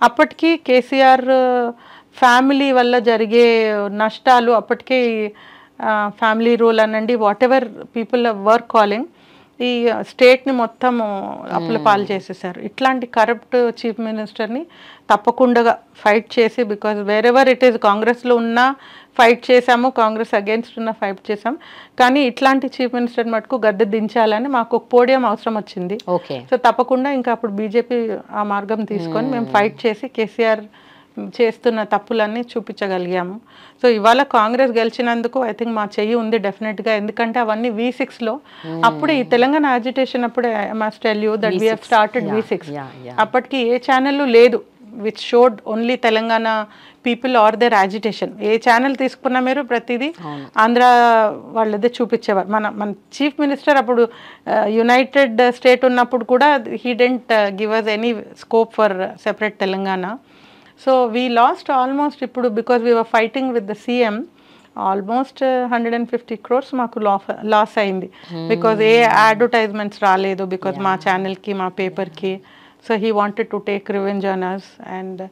అప్పటికి KCR family వల్ల జరిగే నష్టాలు అప్పటికే ఫ్యామిలీ రూల్ అనండి whatever people were calling ఈ స్టేట్ని మొత్తం అప్పుల పాలు చేసేసారు. ఇట్లాంటి కరప్ట్ చీఫ్ మినిస్టర్ని తప్పకుండా ఫైట్ చేసి బికాజ్ వేరెవర్ ఇట్ ఈస్ కాంగ్రెస్లో ఉన్నా ఫైట్ చేశాము కాంగ్రెస్ అగేన్స్ట్ ఉన్న ఫైట్ చేసాం కానీ ఇట్లాంటి చీఫ్ మినిస్టర్ మటుకు గద్దె దించాలని మాకు ఒక పోడియం అవసరం వచ్చింది. ఓకే. సో తప్పకుండా ఇంకా అప్పుడు బీజేపీ ఆ మార్గం తీసుకొని మేము ఫైట్ చేసి కేసీఆర్ చేస్తున్న తప్పులన్నీ చూపించగలిగాము. సో ఇవాళ కాంగ్రెస్ గెలిచినందుకు ఐ థింక్ మా చెయ్యి ఉంది డెఫినెట్గా. ఎందుకంటే అవన్నీ వి సిక్స్లో అప్పుడే ఈ తెలంగాణ అజిటేషన్ అప్పుడే must tell you that we started V six. అప్పటికి ఏ ఛానల్ లేదు. Which showed only Telangana people are their agitation A channel తీసుకున్నా మీరు ప్రతిదీ ఆంధ్ర వాళ్ళదే చూపించేవారు. మన మన చీఫ్ మినిస్టర్ అప్పుడు యునైటెడ్ స్టేట్ ఉన్నప్పుడు కూడా he didn't give us any scope for separate Telangana. So we lost almost ఇప్పుడు because we were fighting with the CM almost hundred and fifty crores మాకు లాస్ లాస్ అయింది. Because ఏ advertisements రాలేదు because మా ఛానల్కి మా పేపర్కి so he wanted to take revenge on us and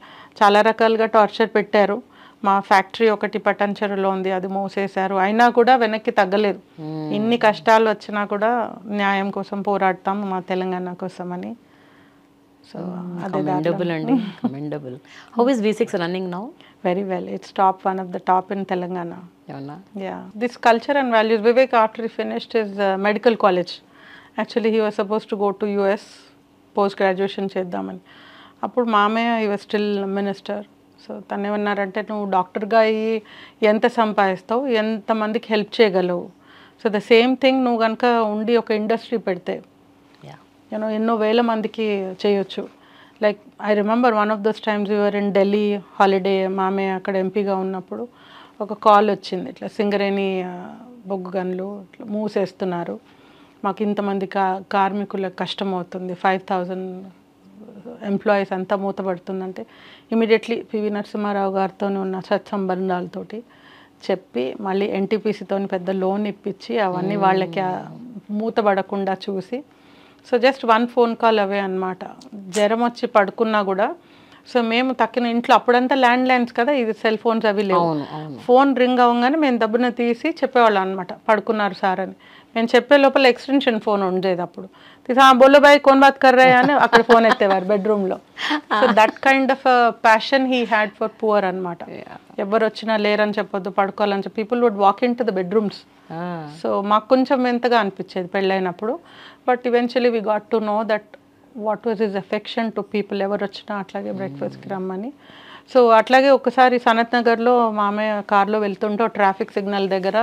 చాలా రకాలుగా టార్చర్ పెట్టారు. మా ఫ్యాక్టరీ ఒకటి పటంచెరులో ఉంది అది మూసేశారు. అయినా కూడా వెనక్కి తగ్గలేదు. ఇన్ని కష్టాలు వచ్చినా కూడా న్యాయం కోసం పోరాడతాం మా తెలంగాణ కోసం అని సో కమెండబుల్ అండి commendable how is V six running now very well it's top one of the top in Telangana culture and values. Vivek, after he finished his uh, medical college, actually he was supposed to go to US post graduation చేద్దామని. అప్పుడు మామయ్య ఈ was still minister so తను ఏమన్నారంటే నువ్వు డాక్టర్గా అయ్యి ఎంత సంపాదిస్తావు ఎంతమందికి హెల్ప్ చేయగలవు? సో ద సేమ్ థింగ్ నువ్వు కనుక ఉండి ఒక ఇండస్ట్రీ పెడితే యా యూనో ఎన్నో వేల మందికి చేయొచ్చు. Like I remember one of those times you're in Delhi holiday మామయ్య అక్కడ ఎంపీగా ఉన్నప్పుడు ఒక కాల్ వచ్చింది. ఇట్లా సింగరేణి బొగ్గు గన్లు ఇట్లా మూసేస్తున్నారు. మాకు ఇంతమంది కా కార్మికులకు కష్టం అవుతుంది. ఫైవ్ థౌజండ్ ఎంప్లాయీస్ అంతా మూతపడుతుందంటే ఇమీడియట్లీ పివి నరసింహారావు గారితో ఉన్న సత్సంబంధాలతోటి చెప్పి మళ్ళీ ఎన్టీపీసీతో పెద్ద లోన్ ఇప్పించి అవన్నీ వాళ్ళకి మూతపడకుండా చూసి so just one phone call అవే అన్నమాట. జ్వరం వచ్చి పడుకున్నా కూడా సో మేము తక్కిన ఇంట్లో అప్పుడంతా ల్యాండ్ లైన్స్ కదా ఇది సెల్ ఫోన్స్ అవి లేవు. ఫోన్ రింగ్ అవ్వగానే మేము దబ్బున తీసి చెప్పేవాళ్ళం అనమాట పడుకున్నారు సార్ అని. మేము చెప్పే లోపల ఎక్స్టెన్షన్ ఫోన్ ఉండేది అప్పుడు. తీసి "ఆ, బోలో బాయ్ కోన్ బాత్ కర్రా అని అక్కడ ఫోన్ ఎత్తేవారు బెడ్రూమ్లో. So that kind of passion he had for poor అనమాట ఎవరు వచ్చినా లేరని చెప్పొద్దు పడుకోవాలని చెప్పి people would walk into the bedrooms so మాకు కొంచెం ఎంతగా అనిపించేది పెళ్ళైనప్పుడు. But eventually we got to know that what was his affection to people ఎవరు వచ్చినా అట్లాగే బ్రేక్ఫాస్ట్కి రమ్మని. సో అట్లాగే ఒకసారి సనత్ నగర్లో మామయ్య కార్లో వెళ్తుంటే ట్రాఫిక్ సిగ్నల్ దగ్గర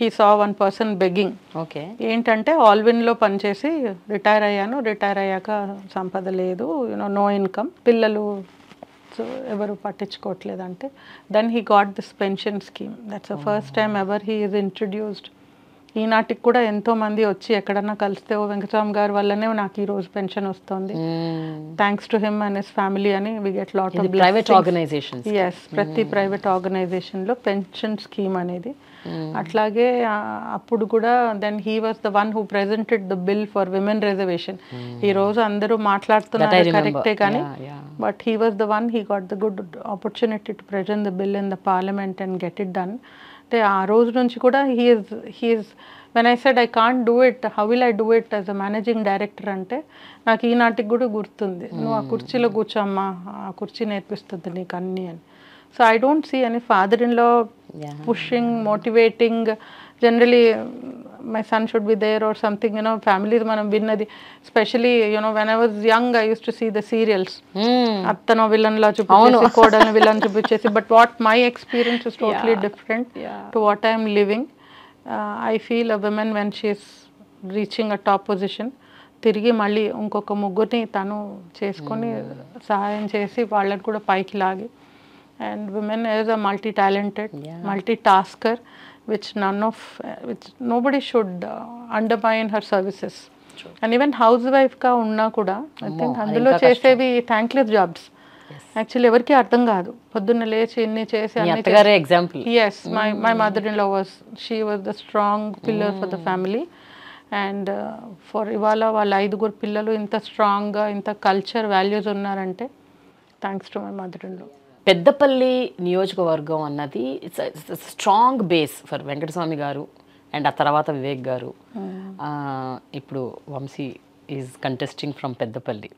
he saw one person begging okay ఏంటంటే ఆల్విన్లో పనిచేసి రిటైర్ అయ్యాను. రిటైర్ అయ్యాక సంపద లేదు యూనో నో ఇన్కమ్ పిల్లలు సో ఎవరు పట్టించుకోవట్లేదు అంటే. Then he got this pension scheme that's the first time ever he is introduced ఈనాటికి కూడా ఎంతో మంది వచ్చి ఎక్కడన్నా కలిస్తే ఓ వెంకటరామ్ గారి వల్లనే నాకు ఈ రోజు పెన్షన్ వస్తుంది. Thanks to him and his family అని we get lot of private organisations yes ప్రతి ప్రైవేట్ ఆర్గనైజేషన్లో పెన్షన్ స్కీమ్ అనేది. అట్లాగే ఆ, అప్పుడు కూడా then he was the one who presented the bill for women reservation ఈ రోజు అందరూ మాట్లాడుతున్నారు కరెక్టే కానీ but he was the one he got the good opportunity to present the bill in the parliament and get it done అంటే ఆ రోజు నుంచి కూడా he's he's when I said I can't do it how will I do it as a managing director అంటే నాకు ఈనాటికి కూడా గుర్తుంది. నువ్వు ఆ కుర్చీలో కూర్చోమ్మా ఆ కుర్చీ నేర్పిస్తుంది నీకు అన్నీ అని. సో ఐ డోంట్ సీ అని father ఇన్లో pushing motivating generally my son should be there or something you know families మనం విన్నది specially you know when I was young I use to see the serials అత్తనో villain లా చూపించేసి <laughs> కోడల్ని villain చూపించేసి but what my experience is totally different to what I'm living I feel a women when she's reaching a top position తిరిగి మళ్ళీ ఇంకొక ముగ్గురిని తను చేసుకొని సహాయం చేసి వాళ్ళని కూడా పైకి లాగి. And women is a multi talented multi tasker which none of which nobody should undermine her services and even house వైఫ్గా ఉన్నా కూడా ఐ థింక్ అందులో చేసేవి థ్యాంక్లెస్ జాబ్స్ యాక్చువల్లీ ఎవరికి అర్థం కాదు. పొద్దున్న లేచి ఇన్ని చేసి example as my my mother in law was she was the strong pillar for the family and for ఇవాళ వాళ్ళ ఐదుగురు పిల్లలు ఇంత స్ట్రాంగ్గా ఇంత కల్చర్ వాల్యూస్ ఉన్నారంటే thanks to my mother in law Peddapalli నియోజకవర్గం అన్నది it's strong base for Venkataswamy garu and ఆ తర్వాత వివేక్ గారు. ఆ, ఇప్పుడు Vamsi is contesting from Peddapalli.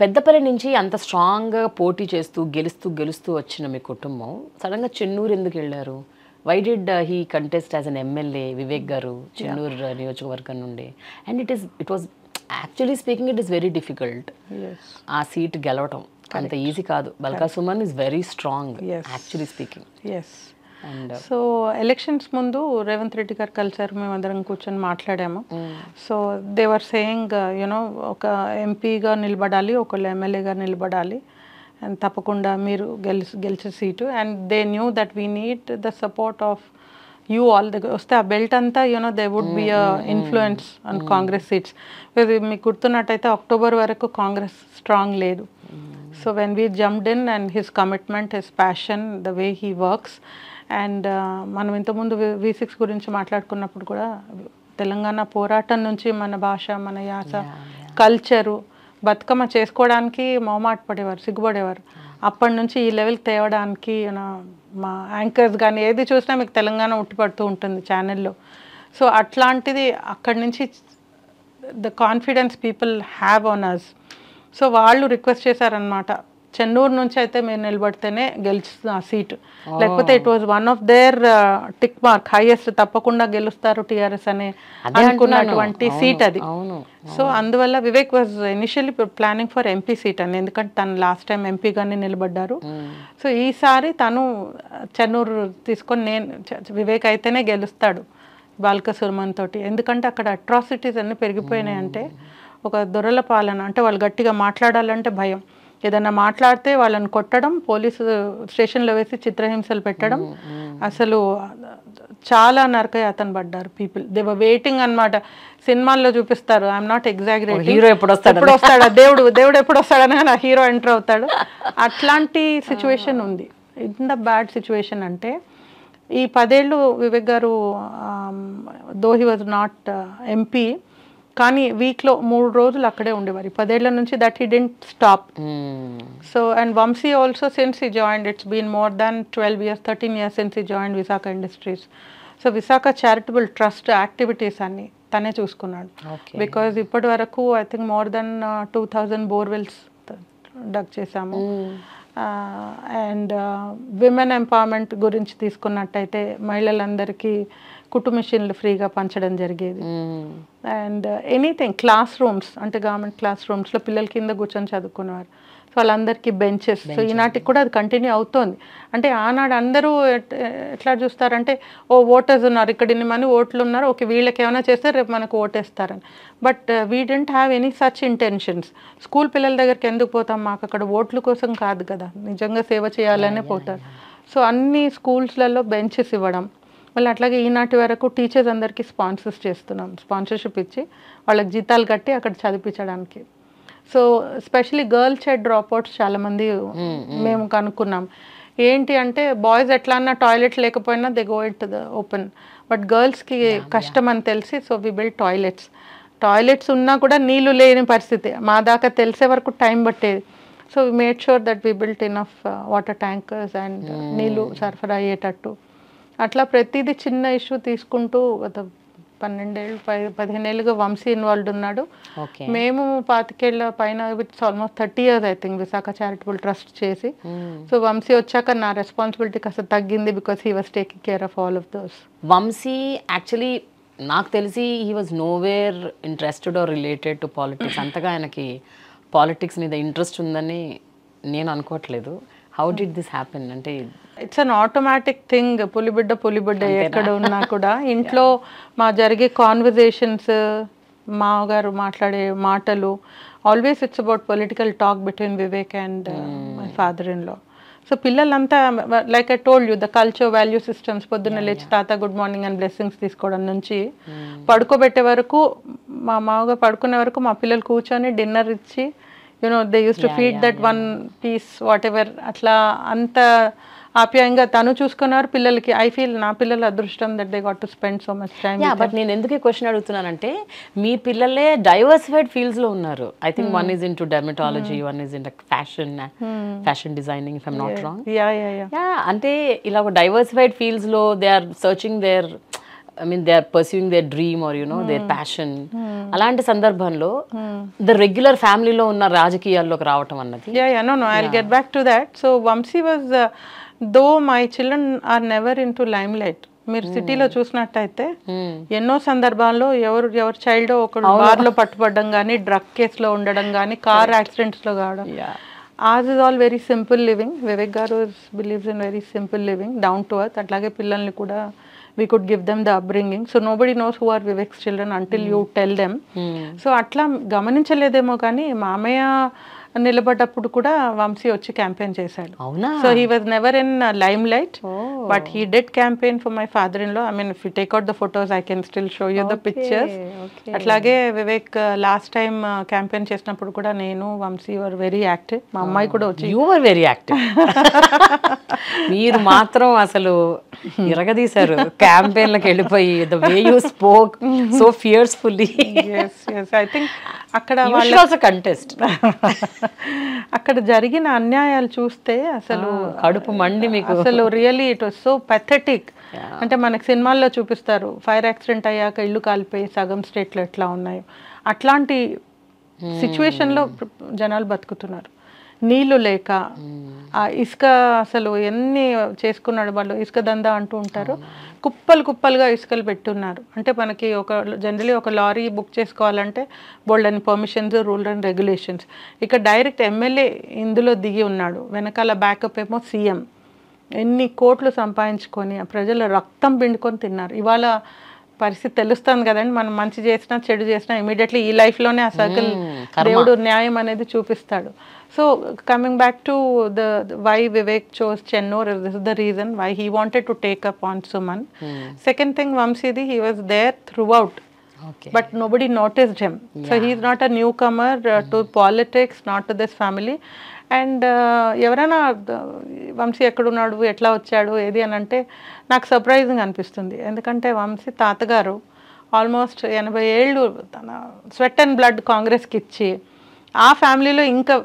Peddapalli నుంచి అంత స్ట్రాంగ్గా పోటీ చేస్తూ గెలుస్తూ గెలుస్తూ వచ్చిన మీ కుటుంబం సడన్గా చెన్నూరు ఎందుకు వెళ్ళారు? Why did he contest as an MLA Vivek garu Chennur నియోజకవర్గం నుండి? And it is it was actually speaking it is very difficult ఆ సీట్ గెలవటం. అంత ఈజీ కాదు. Balka Suman is very strong. Actually speaking yes so elections ముందు రేవంత్ రెడ్డి గారు కలిసారు మేమందరం కూర్చొని మాట్లాడాము. సో దేవర్ సేయింగ్ యునో ఒక ఎంపీగా నిలబడాలి ఒకళ్ళు ఎమ్మెల్యేగా నిలబడాలి. అండ్ తప్పకుండా మీరు గెలిచి గెలిచే seat. And they knew that we need the support of you all the వస్తే ఆ బెల్ట్ అంతా you know they would be a influence on Congress seats మీకు గుర్తున్నట్టయితే అక్టోబర్ వరకు కాంగ్రెస్ స్ట్రాంగ్ లేదు. So when we jumped in and his commitment his passion the way he works and మనం ఇంతకుముందు V six గురించి మాట్లాడుకున్నప్పుడు కూడా తెలంగాణ పోరాటం నుంచి మన భాష మన యాస కల్చరు బతుకమ్మ చేసుకోవడానికి మొహమాట పడేవారు సిగ్గుపడేవారు. అప్పటి నుంచి ఈ లెవెల్ తేవడానికి మా యాంకర్స్ కానీ ఏది చూసినా మీకు తెలంగాణ ఉట్టిపడుతూ ఉంటుంది ఛానల్లో సో అట్లాంటిది అక్కడి నుంచి the confidence people have on us so వాళ్ళు రిక్వెస్ట్ చేశారనమాట చెన్నూరు నుంచి అయితే మీరు నిలబడితేనే గెలుస్తుంది ఆ. సీట్ లేకపోతే it was one of their tick mark highest తప్పకుండా గెలుస్తారు టీఆర్ఎస్ అనే అనుకున్నటువంటి. సీట్ అది. సో అందువల్ల Vivek was initially planning for MP seat అని ఎందుకంటే తను లాస్ట్ టైం ఎంపీగానే నిలబడ్డారు. సో ఈసారి తను చెన్నూరు తీసుకొని నేను వివేక్ అయితేనే గెలుస్తాడు బాల్క సుర్మన్ తోటి. ఎందుకంటే అక్కడ అట్రాసిటీస్ అన్నీ పెరిగిపోయినాయి అంటే ఒక దొరల పాలన అంటే వాళ్ళు గట్టిగా మాట్లాడాలంటే భయం. ఏదైనా మాట్లాడితే వాళ్ళని కొట్టడం పోలీసు స్టేషన్లో వేసి చిత్రహింసలు పెట్టడం. అసలు చాలా నరకయాతన పడ్డారు పీపుల్. దే వర్ వెయిటింగ్ అన్నమాట. సినిమాల్లో చూపిస్తారు ఐఎమ్ నాట్ ఎగ్జాగరేటింగ్ హీరో ఎప్పుడు వస్తాడు ఎప్పుడు వస్తాడా? దేవుడు దేవుడు ఎప్పుడు వస్తాడని నా హీరో ఎంటర్ అవుతాడు. అట్లాంటి సిచ్యువేషన్ ఉంది. ఇంత బ్యాడ్ సిచ్యువేషన్ అంటే ఈ పదేళ్ళు Vivek garu though he was not MP కానీ వీక్లో మూడు రోజులు అక్కడే ఉండేవారు. పదేళ్ళ నుంచి that he didn't stop so and Vamsi also since he joined it's been more than twelve years thirteen years since he join Visakha industries so Visakha charitable trust activities అన్ని తనే చూసుకున్నాడు. బికాజ్ ఇప్పటి వరకు I think more than two thousand borewells dug చేశాము. And women empowerment గురించి తీసుకున్నట్టయితే మహిళలందరికీ కుట్టు మిషన్లు ఫ్రీగా పంచడం జరిగేది. అండ్ ఎనీథింగ్ క్లాస్ రూమ్స్ అంటే గవర్నమెంట్ క్లాస్ రూమ్స్లో పిల్లల కింద కూర్చొని చదువుకునేవారు. సో వాళ్ళందరికీ బెంచెస్. సో ఈనాటికి కూడా అది కంటిన్యూ అవుతోంది. అంటే ఆనాడు అందరూ ఎట్- ఎట్లా చూస్తారంటే ఓ ఓటర్స్ ఉన్నారు ఇక్కడ ఇన్ని మంది ఓట్లు ఉన్నారు ఓకే వీళ్ళకి ఏమైనా చేస్తే రేపు మనకు ఓటేస్తారని. But we didn't have any such intentions school పిల్లల దగ్గరికి ఎందుకు పోతాం? మాకు అక్కడ ఓట్ల కోసం కాదు కదా. నిజంగా సేవ చేయాలనే పోతారు. సో అన్ని స్కూల్స్లలో బెంచెస్ ఇవ్వడం మళ్ళీ అట్లాగే ఈనాటి వరకు టీచర్స్ అందరికీ స్పాన్సర్స్ చేస్తున్నాం స్పాన్సర్షిప్ ఇచ్చి వాళ్ళకి జీతాలు కట్టి అక్కడ చదివించడానికి so specially girl child drop outs చాలామంది మేము కనుక్కున్నాం. ఏంటి అంటే బాయ్స్ ఎట్లా అన్నా టాయిలెట్ లేకపోయినా they go it the open but గర్ల్స్కి కష్టం అని తెలిసి so we build toilets toilets ఉన్నా కూడా నీళ్ళు లేని పరిస్థితి. మా దాకా తెలిసే వరకు టైం పట్టేది. So we made sure that we built enough water tankers and నీళ్ళు సరఫరా అయ్యేటట్టు. అట్లా ప్రతిదీ చిన్న ఇష్యూ తీసుకుంటూ గత పన్నెండేళ్ళు పై పదిహేనేళ్ళుగా వంశీ ఇన్వాల్వ్డ్ ఉన్నాడు. ఓకే. మేము పాతికేళ్ళ పైన it's almost thirty years I think Visakha charitable trust చేసి. సో వంశీ వచ్చాక నా రెస్పాన్సిబిలిటీ కాస్త తగ్గింది because he was taking care of all of those. Vamsi actually నాకు తెలిసి he was nowhere interested or related to politics. అంతగా ఆయనకి పాలిటిక్స్ మీద ఇంట్రెస్ట్ ఉందని నేను అనుకోవట్లేదు. హౌ డిడ్ దిస్ హ్యాపెన్ అంటే ఇట్స్ అన్ ఆటోమేటిక్ థింగ్ పులిబిడ్డ పులిబిడ్డ ఎక్కడ ఉన్నా <laughs> కూడా. ఇంట్లో మా జరిగే కాన్వర్జేషన్స్ మామగారు మాట్లాడే మాటలు always it's about political talk between Vivek and my father ఇన్లో so పిల్లలంతా like I told you the culture value systems పొద్దున్న లేచి తాత గుడ్ మార్నింగ్ అండ్ బ్లెస్సింగ్స్ తీసుకోవడం నుంచి పడుకోబెట్టే వరకు మా మామగారు పడుకునే వరకు మా పిల్లలు కూర్చొని డిన్నర్ ఇచ్చి you know they use to feed that one piece whatever అట్లా అంత ఆప్యాయంగా తను చూసుకున్నారు పిల్లలకి. ఐ ఫీల్ నా పిల్లల అదృష్టం that they got to spend so much time but నేను ఎందుకు ఈ క్వశ్చన్ అడుగుతున్నానంటే మీ పిల్లలే డైవర్సిఫైడ్ ఫీల్డ్స్లో ఉన్నారు. I think one is into dermatology one is in fashion fashion designing if I'm not wrong yeah yeah yeah yeah అంటే ఇలా ఒక diversified ఫీల్డ్స్లో they are searching their I mean they are pursuing their dream or you know their passion అలాంటి సందర్భంలో the regular ఫ్యామిలీలో ఉన్న రాజకీయాల్లోకి రావటం అన్నది. No, I'll get back to that. So, Vamsi was, uh, though my children are never into limelight, మీరు సిటీలో చూసినట్టయితే ఎన్నో సందర్భాల్లో ఎవరు ఎవరి చైల్డ్ ఒకడు బార్లో పట్టుబడడం కానీ డ్రగ్ కేసులో ఉండడం కానీ కార్ యాక్సిడెంట్స్లో కావడం. Yeah. As is all very simple living Vivek garu believes in very simple living down to earth అట్లాగే పిల్లల్ని కూడా we could give them the upbringing so nobody knows who are Vivek's children until you tell them so అట్లా గమనించలేదేమో కానీ మామయ్య నిలబడ్డప్పుడు కూడా వంశీ వచ్చి campaign చేశాడు. అవునా? So he was never in limelight but he did campaign for my father ఇన్లో I mean if you take out the photos I can still show you the pictures అట్లాగే Vivek last time campaign చేసినప్పుడు కూడా నేను Vamsi were very active మా అమ్మాయి కూడా వచ్చి you are very active మీరు మాత్రం అసలు ఇరగదీశారు. క్యాంపెయిన్లకు వెళ్ళిపోయి the way you spoke so fiercefully I think అక్కడ కంటెస్ట్ <laughs> అక్కడ జరిగిన అన్యాయాలు చూస్తే అసలు కడుపు మండి మీకు. అసలు really it was so pathetic అంటే మనకి సినిమాల్లో చూపిస్తారు ఫైర్ యాక్సిడెంట్ అయ్యాక ఇల్లు కాలిపోయి సగం స్టేట్లో ఎట్లా ఉన్నాయో. అట్లాంటి సిచ్యువేషన్లో జనాలు బతుకుతున్నారు. నీళ్ళు లేక. ఆ ఇసుక అసలు ఎన్ని చేసుకున్నాడు వాళ్ళు? ఇసుక దందా అంటూ ఉంటారు. కుప్పలు కుప్పలుగా ఇసుకలు పెట్టున్నారు. అంటే మనకి ఒక జనరలీ ఒక లారీ బుక్ చేసుకోవాలంటే బోల్డ్ అని పర్మిషన్స్ రూల్ అండ్ రెగ్యులేషన్స్. ఇక డైరెక్ట్ ఎమ్మెల్యే ఇందులో దిగి ఉన్నాడు. వెనకాల బ్యాకప్ ఏమో సీఎం. ఎన్ని కోట్లు సంపాదించుకొని ప్రజల రక్తం పిండుకొని తిన్నారు. ఇవాళ పరిస్థితి తెలుస్తుంది కదండి. మనం మంచి చేసినా చెడు చేసినా ఇమీడియట్లీ ఈ లైఫ్లోనే ఆ సర్కిల్ దేవుడు న్యాయం అనేది చూపిస్తాడు. So coming back to the why Vivek chose Chennur this is the reason why he wanted to take up on Suman second thing వంశీది he was there throughout okay but nobody noticed him. So he's not a newcomer uh, to politics, not to this family. And ఎవరైనా the- Vamsi ఎక్కడున్నాడు ఎట్లా వచ్చాడు ఏది అని అంటే నాకు surprising అనిపిస్తుంది. ఎందుకంటే వంశీ తాతగారు ఆల్మోస్ట్ ఎనభై ఏళ్ళు తన స్వెట్ అండ్ బ్లడ్ కాంగ్రెస్కి ఇచ్చి ఆ ఫ్యామిలీలో ఇంకా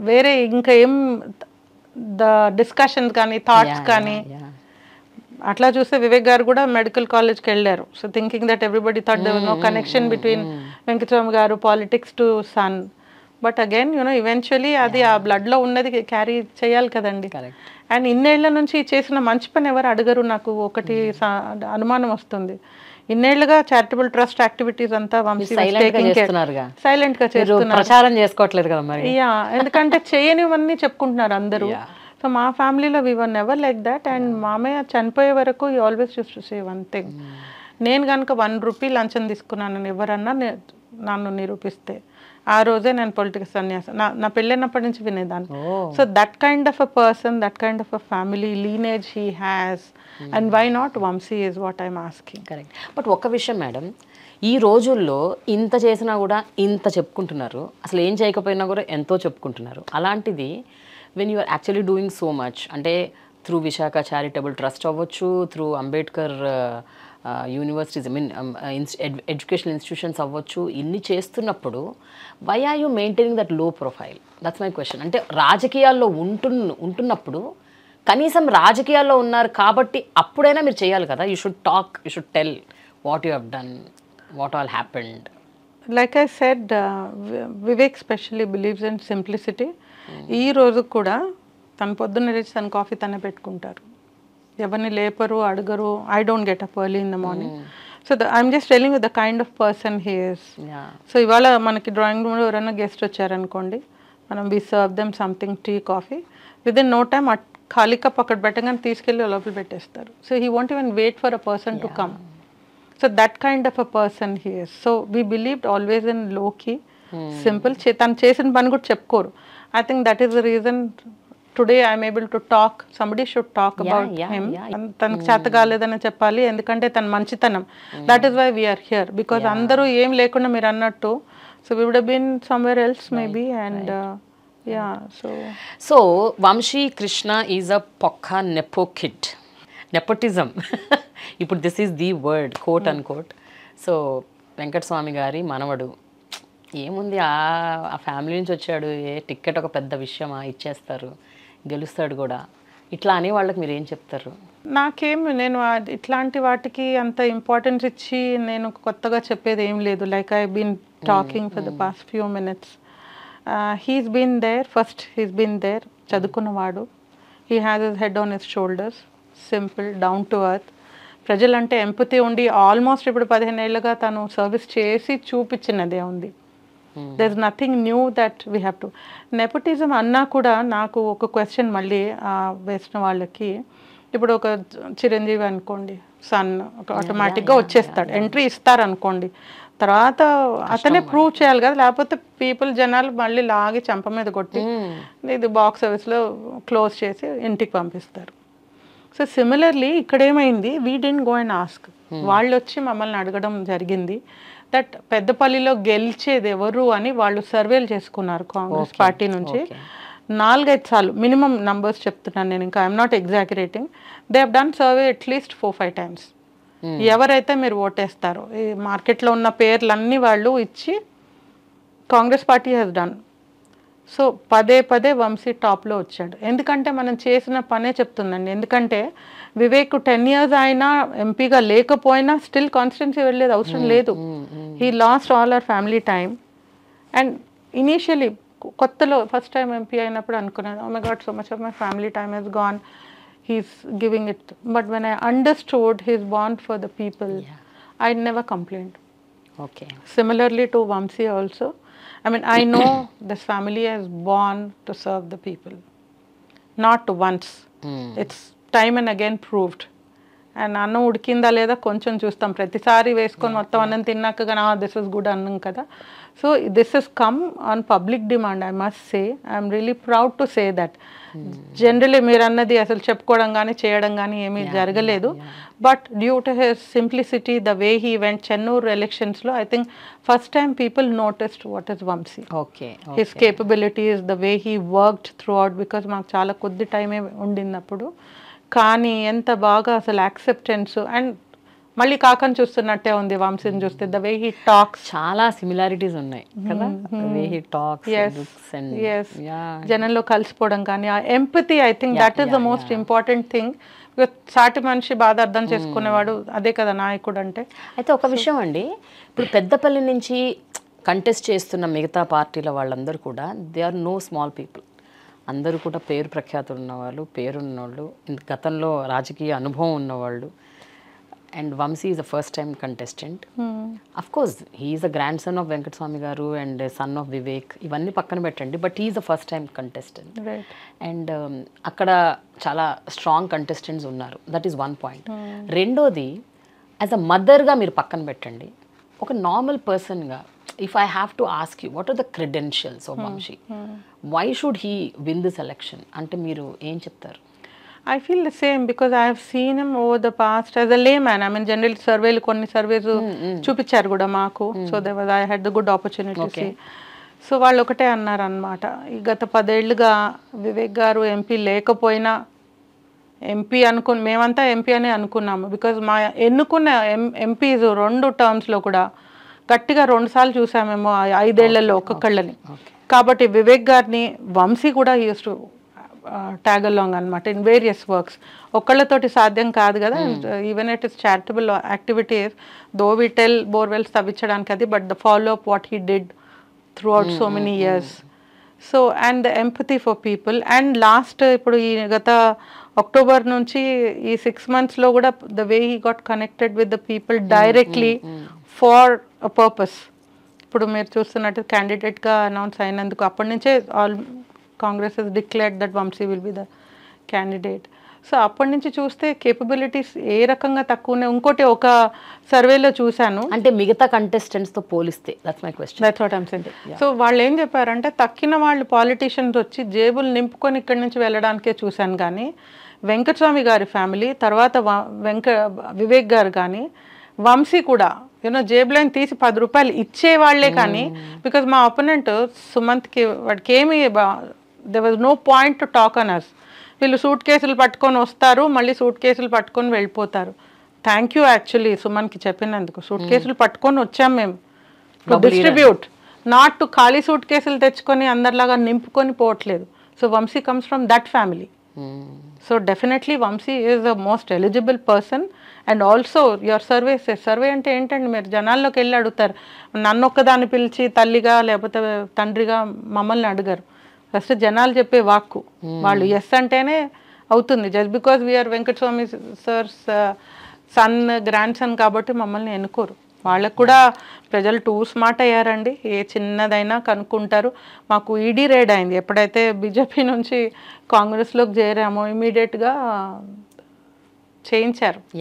వేరే ఇంకా ఏం ద డిస్కషన్స్ కానీ థాట్స్ కానీ అట్లా చూస్తే వివేక్ గారు కూడా మెడికల్ కాలేజ్కి వెళ్ళారు. So thinking that everybody thought there no connection between Venkatram garu politics to son but again you know eventually అది ఆ బ్లడ్లో ఉన్నది క్యారీ చేయాలి కదండి. అండ్ ఇన్నేళ్ళ నుంచి చేసిన మంచి పని ఎవరు అడగరు నాకు ఒకటి సా- అనుమానం వస్తుంది. ఇన్నేళ్ళుగా చారిటబుల్ ట్రస్ట్ యాక్టివిటీస్ అంతా. సైలెంట్గా చేస్తున్నారు. ప్రచారం చేసుకోవట్లేదు కదా మరి. యా ఎందుకంటే చేయనివన్నీ చెప్పుకుంటున్నారు అందరూ. సో మా ఫ్యామిలీలో we were never like that and మామయ్య చనిపోయే వరకు ఈ always used to say one thing నేను కనుక వన్ రూపీ లంచం తీసుకున్నానని ఎవరన్నా నన్ను నిరూపిస్తే ఆ రోజే నేను పొలిటికల్ సన్యాసం నా నా పెళ్ళైనప్పటి నుంచి వినేదాన్ని. So that kind of a person that kind of a family lineage he has and why not Vamsi is what I'm asking correct but ఒక్క విషయం మేడం ఈ రోజుల్లో ఇంత చేసినా కూడా ఇంత చెప్పుకుంటున్నారు. అసలు ఏం చేయకపోయినా కూడా ఎంతో చెప్పుకుంటున్నారు. అలాంటిది when you're actually doing so much అంటే త్రూ విశాఖ చారిటబుల్ ట్రస్ట్ అవ్వచ్చు through Ambedkar universities I mean educational institutions అవ్వచ్చు ఇన్ని చేస్తున్నప్పుడు వై ఆర్ యూ మెయింటైనింగ్ దట్లో ప్రొఫైల్ దట్స్ మై క్వశ్చన్ అంటే రాజకీయాల్లో ఉంటున్న ఉంటున్నప్పుడు కనీసం రాజకీయాల్లో ఉన్నారు కాబట్టి అప్పుడైనా మీరు చేయాలి కదా. You should talk you should tell what you have done what all happened like I said Vivek specially believes in simplicity ఈ రోజు కూడా తన పొద్దున్న లేచి తన కాఫీ తనే పెట్టుకుంటారు. ఎవరిని లేపరు అడగరు I don't get up early in the morning so the I'm just telling with the kind of person he is so ఇవాళ మనకి డ్రాయింగ్ రూమ్లో ఎవరైనా గెస్ట్ వచ్చారనుకోండి మనం we serve them something tea coffee within no time ఖాళీ cup అక్కడ పెట్టగానే తీసుకెళ్ళి లోపల పెట్టేస్తారు. So he want even wait for a person to come so that kind of a person he is so we believed always ఇన్లోకి simple తను చేసిన పని కూడా చెప్పుకోరు. I think that is the reason today I'm able to talk somebody should talk about him. తనకు చేత కాలేదని చెప్పాలి. ఎందుకంటే తన మంచితనం. That is why we're here because అందరూ ఏం లేకుండా మీరు అన్నట్టు. So we would been somewhere else maybe and so so Vamsi Krishna is a పొక్క nepo kid nepotism ఇప్పుడు this is the word quote unquote so Venkataswamy గారి మనవడు ఏముంది ఆ ఫ్యామిలీ నుంచి వచ్చాడు ఏ టికెట్ ఒక పెద్ద విషయమా ఇచ్చేస్తారు గెలుస్తాడు కూడా. ఇట్లా అనే వాళ్ళకి మీరు ఏం చెప్తారు? నాకేం నేను ఇట్లాంటి వాటికి అంత ఇంపార్టెన్స్ ఇచ్చి నేను కొత్తగా చెప్పేది ఏం లేదు. Like I been talking for the past few minutes he's been there first he's been there చదువుకున్నవాడు. He has is head on his shoulders simple down to earth ప్రజలంటే ఎంపతి ఉండి ఆల్మోస్ట్ ఇప్పుడు పదిహేను ఏళ్ళుగా తను సర్వీస్ చేసి చూపించినదే ఉంది there is nothing new that we have to nepotism అన్నా కూడా నాకు ఒక క్వశ్చన్ మళ్ళీ వేసిన వాళ్ళకి. ఇప్పుడు ఒక చిరంజీవి అనుకోండి సన్ ఆటోమేటిక్గా వచ్చేస్తాడు. ఎంట్రీ ఇస్తారు అనుకోండి తర్వాత అతనే ప్రూవ్ చేయాలి కదా. లేకపోతే పీపుల్ జనాలు మళ్ళీ లాగి చంప మీద కొట్టి ఇది బాక్స్ ఆఫీస్లో క్లోజ్ చేసి ఇంటికి పంపిస్తారు. సో సిమిలర్లీ ఇక్కడ ఏమైంది we didn't go and ask వాళ్ళు వచ్చి మమ్మల్ని అడగడం జరిగింది. దట్ పెద్దపల్లిలో గెలిచేది ఎవరు అని వాళ్ళు సర్వేలు చేసుకున్నారు కాంగ్రెస్ పార్టీ నుంచి. నాలుగైదు సార్లు మినిమం నంబర్స్ చెప్తున్నాను నేను ఇంకా I'm not exaggerating they have done survey at least four five times ఎవరైతే మీరు ఓటేస్తారో ఈ మార్కెట్లో ఉన్న పేర్లన్నీ వాళ్ళు ఇచ్చి Congress party he's done so పదే పదే వంశీ టాప్లో వచ్చాడు. ఎందుకంటే మనం చేసిన పనే చెప్తుందండి. ఎందుకంటే వివేక్ టెన్ ఇయర్స్ అయినా ఎంపీగా లేకపోయినా స్టిల్ కాన్స్టిట్యున్సీ వెళ్ళేది అవసరం లేదు. He lost all our family time and initially కొత్తలో ఫస్ట్ టైం ఎంపీ అయినప్పుడు అనుకున్నాను ఓ my God so much of my family time he's gone He's giving it but when I understood he's bond for the people I never complaint okay Similarly to Vamsi also. I mean, I know <coughs> this family has born to serve the people. Not once. It's time and again proved. And అన్నం ఉడికిందా లేదా కొంచెం చూస్తాం ప్రతిసారి వేసుకొని మొత్తం అన్నం తిన్నాక కానీ దిస్ ఇస్ గుడ్ అన్నం కదా so this is come on public demand I must say I'm really proud to say that Generally మీరు అన్నది అసలు చెప్పుకోవడం కానీ చేయడం కానీ ఏమీ జరగలేదు. But due to his simplicity the way he went Chennur ఎలక్షన్స్లో I think first time people noticed what is Vamsi okay his capabilities the way he worked throughout because మాకు చాలా కొద్ది టైమే ఉండినప్పుడు. కానీ ఎంత బాగా అసలు యాక్సెప్టెన్స్ అండ్ మళ్ళీ కాకని చూస్తున్నట్టే ఉంది వంశీని చూస్తే. ద వే హీ టాక్స్ చాలా సిమిలారిటీస్ ఉన్నాయి కదా? వే హీ టాక్స్ జనంలో కలిసిపోవడం కానీ ఆ empathy I think that is the most important thing సాటి మనిషి బాధ అర్థం చేసుకునేవాడు అదే కదా నాయకుడు అంటే. అయితే ఒక విషయం అండి. ఇప్పుడు పెద్దపల్లి నుంచి కంటెస్ట్ చేస్తున్న మిగతా పార్టీల వాళ్ళందరూ కూడా they are no small people అందరూ కూడా పేరు ప్రఖ్యాతులు ఉన్నవాళ్ళు పేరున్నోళ్ళు ఇంత గతంలో రాజకీయ అనుభవం ఉన్నవాళ్ళు. And Vamsi is a first time contestant of course he's a grandson of Venkataswamy garu and son of Vivek ఇవన్నీ పక్కన పెట్టండి but he's a first time contestant and అక్కడ చాలా స్ట్రాంగ్ కంటెస్టెంట్స్ ఉన్నారు. దట్ ఈస్ వన్ పాయింట్ రెండోది as a మదర్గా మీరు పక్కన పెట్టండి ఒక నార్మల్ పర్సన్గా if I have to ask you what are the credentials of Vamsi why should he win this election అంటే మీరు ఏం చెప్తారు? I feel the same because I have seen him over the past as a layman I mean general సర్వేలు కొన్ని surveys చూపించారు కూడా మాకు. So they was I had the good opportunity so వాళ్ళు ఒకటే అన్నారు అనమాట ఈ గత పదేళ్ళుగా వివేక్ గారు ఎంపీ లేకపోయినా ఎంపీ అనుకుని మేమంతా ఎంపీ అనే అనుకున్నాము. బికాజ్ మా ఎన్నుకున్న ఎం ఎంపీస్ రెండు టర్మ్స్లో కూడా గట్టిగా రెండు సార్లు చూసామేమో ఐదేళ్ళలో ఒక్కొక్కళ్ళని. కాబట్టి వివేక్ గారిని వంశీ కూడా యూస్ టు ట్యాగ్ అలాంగ్ అనమాట ఇన్ వేరియస్ వర్క్స్ ఒక్కళ్ళతోటి సాధ్యం కాదు కదా. Even it is charitable activities though we tell borewells తవ్వించడానికి అది but the follow up what he did throughout so many years so and the empathy for people and last ఇప్పుడు ఈ గత October నుంచి ఈ సిక్స్ మంత్స్లో కూడా the way he got connected with the people directly for a purpose ఇప్పుడు మీరు చూస్తున్నట్టు క్యాండిడేట్గా అనౌన్స్ అయినందుకు అప్పటి నుంచే all Congress is declared that Vamsi will be the candidate so అప్పటి నుంచి చూస్తే కేపబిలిటీస్ ఏ రకంగా తక్కువ ఉన్నాయి ఇంకోటి ఒక సర్వేలో చూశాను. అంటే మిగతా contestants తో పోలిస్తే that's my question that's what I'm saying so వాళ్ళు ఏం చెప్పారంటే తక్కిన వాళ్ళు పాలిటీషియన్స్ వచ్చి జేబులు నింపుకొని ఇక్కడి నుంచి వెళ్ళడానికే చూశాను కానీ వెంకటస్వామి గారి ఫ్యామిలీ తర్వాత వెంక వివేక్ గారు కానీ వంశీ కూడా యూనో జేబులైన్ తీసి పది రూపాయలు ఇచ్చే వాళ్ళే కానీ బికాజ్ మా ఒపోనెంట్ సుమంత్కి వాడికి ఏమి they was no point to talk on us వీళ్ళు సూట్ కేసులు పట్టుకొని వస్తారు మళ్ళీ సూట్ కేసులు పట్టుకొని వెళ్ళిపోతారు. థ్యాంక్ యూ యాక్చువల్లీ సుమన్కి చెప్పినందుకు. సూట్ కేసులు పట్టుకొని వచ్చాం మేము. టు డిస్ట్రిబ్యూట్ నాట్ టు ఖాళీ సూట్ కేసులు తెచ్చుకొని అందరిలాగా నింపుకొని పోవట్లేదు. So Vamsi comes from that family so definitely Vamsi is the most eligible person and also your service survey అంటే ఏంటండి? మీరు జనాల్లోకి వెళ్ళి అడుగుతారు. నన్ను ఒక్కదాన్ని పిలిచి తల్లిగా లేకపోతే తండ్రిగా మమ్మల్ని అడిగారు. ఫస్ట్ జనాలు చెప్పే వాక్కు. వాళ్ళు ఎస్ అంటేనే అవుతుంది. Just because we're Venkataswamy sir's son grandson కాబట్టి మమ్మల్ని ఎన్నుకోరు. వాళ్ళకు కూడా ప్రజలు టూ స్మార్ట్ అయ్యారండి. ఏ చిన్నదైనా కనుక్కుంటారు. మాకు ఈడీ రేడ్ అయింది. ఎప్పుడైతే బీజేపీ నుంచి కాంగ్రెస్లోకి చేరామో ఇమీడియట్గా చేయించారు.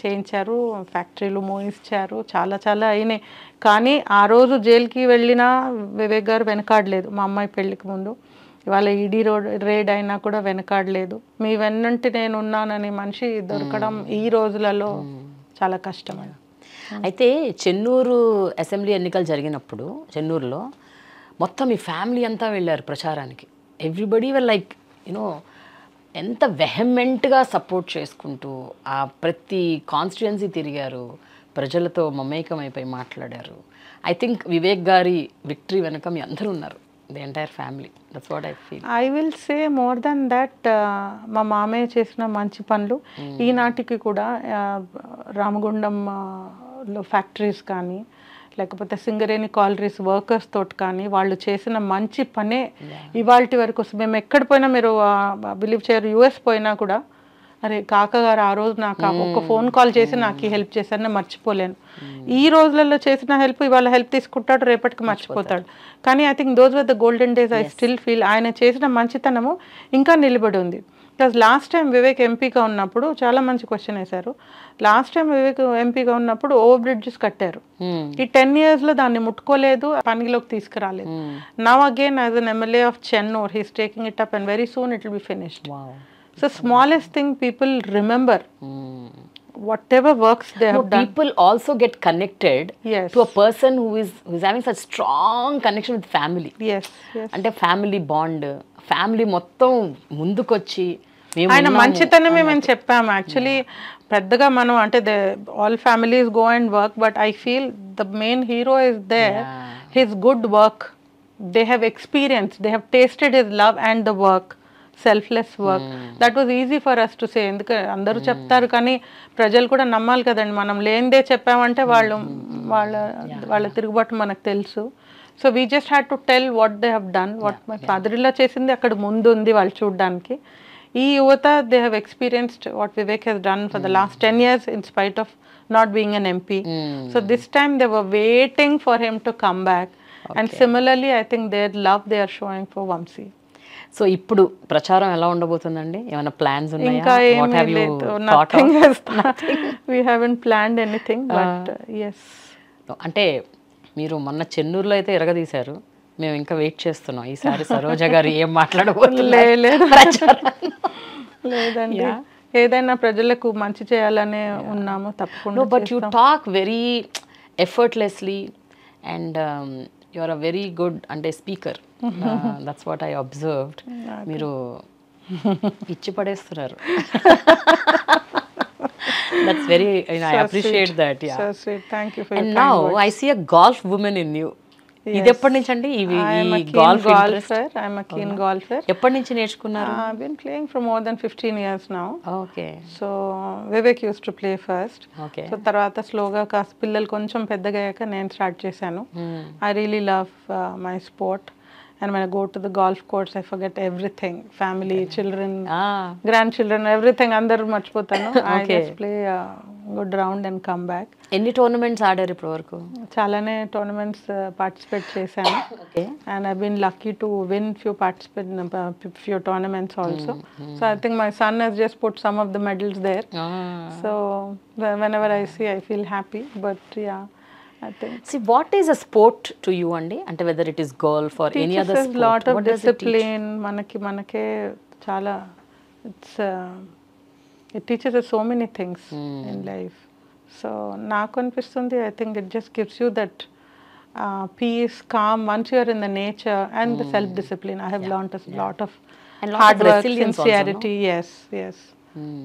చేయించారు. ఫ్యాక్టరీలు మోయించారు చాలా చాలా అయినాయి. కానీ ఆ రోజు జైలుకి వెళ్ళినా వివేక్ గారు వెనకాడలేదు. మా అమ్మాయి పెళ్ళికి ముందు. ఇవాళ ఈడీ రోడ్ రేడ్ అయినా కూడా వెనకాడలేదు. మీ వెన్నంటి నేను ఉన్నానని మనిషి దొరకడం ఈ రోజులలో చాలా కష్టం అండి అయితే చెన్నూరు అసెంబ్లీ ఎన్నికలు జరిగినప్పుడు చెన్నూరులో మొత్తం మీ ఫ్యామిలీ అంతా వెళ్ళారు ప్రచారానికి. ఎవ్రీబడి వర్ లైక్ యూనో ఎంత వెహమెంట్గా సపోర్ట్ చేసుకుంటూ ఆ ప్రతి కాన్స్టిట్యుయెన్సీ తిరిగారు ప్రజలతో మమేకం అయిపోయి మాట్లాడారు. ఐ థింక్ వివేక్ గారి విక్టరీ వెనక మీ అందరూ ఉన్నారు. The entire family that's what I feel I will say more than that మా మామయ్య చేసిన మంచి పనులు ఈనాటికి కూడా రామగుండం లో ఫ్యాక్టరీస్ కానీ లేకపోతే సింగరేణి కాలరీస్ వర్కర్స్ తోటి కానీ వాళ్ళు చేసిన మంచి పనే ఇవాళ వరకు. మేము ఎక్కడ పోయినా మీరు బిలీవ్ చేయరు. యుఎస్ పోయినా కూడా అరే కాక గారు ఆ రోజు నాకు ఒక్క ఫోన్ కాల్ చేసి నాకు ఈ హెల్ప్ చేశారు నేను మర్చిపోలేను. ఈ రోజులలో చేసిన హెల్ప్ ఇవాళ హెల్ప్ తీసుకుంటాడు రేపటికి మర్చిపోతాడు. కానీ I think those were the golden days I still feel ఆయన చేసిన మంచితనము ఇంకా నిలబడి ఉంది. బికాజ్ లాస్ట్ టైం వివేక్ ఎంపీగా ఉన్నప్పుడు చాలా మంచి క్వశ్చన్ వేశారు. లాస్ట్ టైం వివేక్ ఎంపీగా ఉన్నప్పుడు ఓవర్ బ్రిడ్జెస్ కట్టారు. ఈ టెన్ ఇయర్స్లో దాన్ని ముట్టుకోలేదు పనిలోకి తీసుకురాలేదు. Now again as an MLA of Chennur he's taking it up and very soon it will be finished so smallest thing people remember whatever works they No, people also get connected Yes. to a person who is who is having such strong connection with family. Yes yes అంటే family bond family మొత్తం ముందుకొచ్చి ఆయన మంచితనమే మేము చెప్పాము actually పెద్దగా మనం అంటే they all families go and work but I feel the main hero is there his good work they have experience they have tasted his love and the work selfless work. That was easy for us to say ఎందుకంటే అందరూ చెప్తారు కానీ ప్రజలు కూడా నమ్మాలి కదండి. మనం లేనిదే చెప్పామంటే వాళ్ళు వాళ్ళ వాళ్ళ తిరుగుబాటు మనకు తెలుసు. So we just had to tell what they have done what my father ఇలా చేసింది అక్కడ ముందు ఉంది వాళ్ళు చూడడానికి. ఈ యువత they have experienced what Vivek he's done for the last ten years in spite of not being an MP so this time they were waiting for him to come back and similarly I think their love they are showing for Vamsi so ఇప్పుడు ప్రచారం ఎలా ఉండబోతుందండి? ఏమైనా plans ఇంకా you we haven't planned anything but yes అంటే మీరు మొన్న చెన్నూరులో అయితే ఎరగదీశారు. మేము ఇంకా వెయిట్ చేస్తున్నాం. ఈసారి సరోజ గారు ఏం <laughs> లేదండి. ఏదైనా ప్రజలకు మంచి చేయాలనే ఉన్నాము తప్పకుండా but you talk very effortlessly and um, you're a very good అంటే speaker. That's what I observed మీరు ఇచ్చి పడేస్తున్నారు. That's very I appreciate that yeah thank you for and now I see a golf woman in you ఇది ఎప్పటి నుంచి అండి ఇవి ఈ golf interest golfer. I'm a keen golfer. ఎప్పటి నుంచి నేర్చుకున్నారు? I've been playing for more than 15 years now. Okay. So Vivek used to play first okay. So తర్వాత స్లోగా కాస్త పిల్లలు కొంచెం పెద్దగా అయ్యాక నేను స్టార్ట్ చేశాను. I really love my sport and go to the golf course I forget everything family children grandchildren everything అందరూ మర్చిపోతాను. I just play good round and come back ఎన్ని టోర్నమెంట్స్ ఆడారు ఇప్పటి వరకు చాలానే టోర్నమెంట్స్ పార్టిసిపేట్ చేశాను okay and I've been lucky to win few participate in a p- few tournaments also. So I think my son has just put some of the medals there. So whe- whenever I see, I feel happy. But yeah, I think see what is a sport to you అండి అంటే whether it is girl for any other us lot of discipline. మనకి మనకే చాలా it's it teachers us so many things in life so నాకు అనిపిస్తుంది I think it just gives you that peace calm once you're in the nature and the self discipline I have learnt lot of And lot of hard work resilience also, no? Sincerity yes yes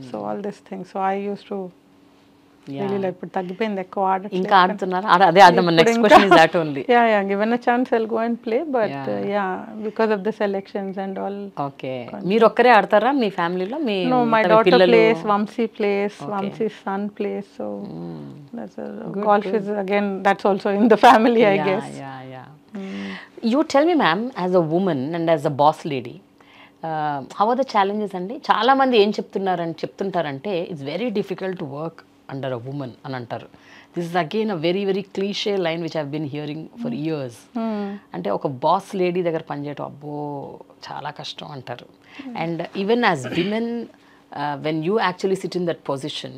so all this thing so I use to really తగ్గిపోయింది ఎక్కువ and <laughs> మీరు ఒక్కరే ఆడతారా? మీ ఫ్యామిలీలో? Family I ma'am as a boss lady how are the challenges అండి? చాలా మంది ఏం చెప్తున్నారని చెప్తుంటారంటే it's very difficult to work under a woman అని అంటారు. This is again a very very cliche line which have been hearing for years అంటే ఒక boss lady దగ్గర పనిచేయటం అబ్బో చాలా కష్టం అంటారు. And even as women when you actually sit in that position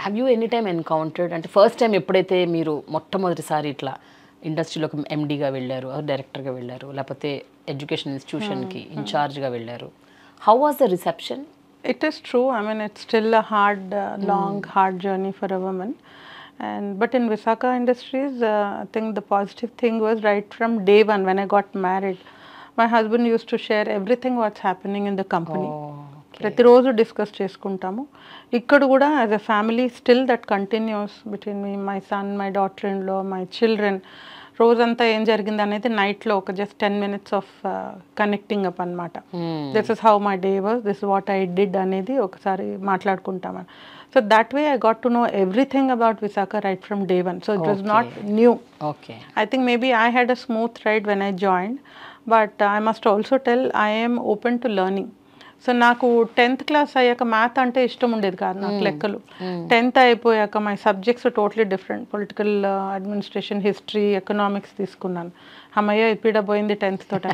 have you any time encountered అంటే first time ఎప్పుడైతే మీరు మొట్టమొదటిసారి ఇట్లా ఇండస్ట్రీలోకి ఎండీగా వెళ్ళారు డైరెక్టర్గా వెళ్ళారు లేకపోతే ఎడ్యుకేషన్ ఇన్స్టిట్యూషన్కి ఇన్ఛార్జ్గా వెళ్ళారు how was the reception it is true i mean it's still a hard uh, long hard journey for a woman and but in visaka industries uh, i think the positive thing was right from day one when i got married my husband used to share everything what's happening in the company ప్రతిరోజు discuss చేసుకుంటాము ఇక్కడ కూడా as a family still that continues between me my son my daughter in law my children రోజంతా ఏం జరిగింది అనేది నైట్లో ఒక just ten minutes of connecting up అనమాట this is how my day was this what I did అనేది ఒకసారి మాట్లాడుకుంటామని so that way I got to know everything about Visakha right from day one so it was not new okay think maybe I had a smooth ride when I joined, but I must also tell I am open to learning. So నాకు tenth class అయ్యాక math అంటే ఇష్టం ఉండేది కాదు నాకు లెక్కలు. Tenth అయిపోయాక my subjects totally different political administration history economics తీసుకున్నాను. అమ్మయ్య ఇప్పుడ పోయింది టెన్త్ తోట.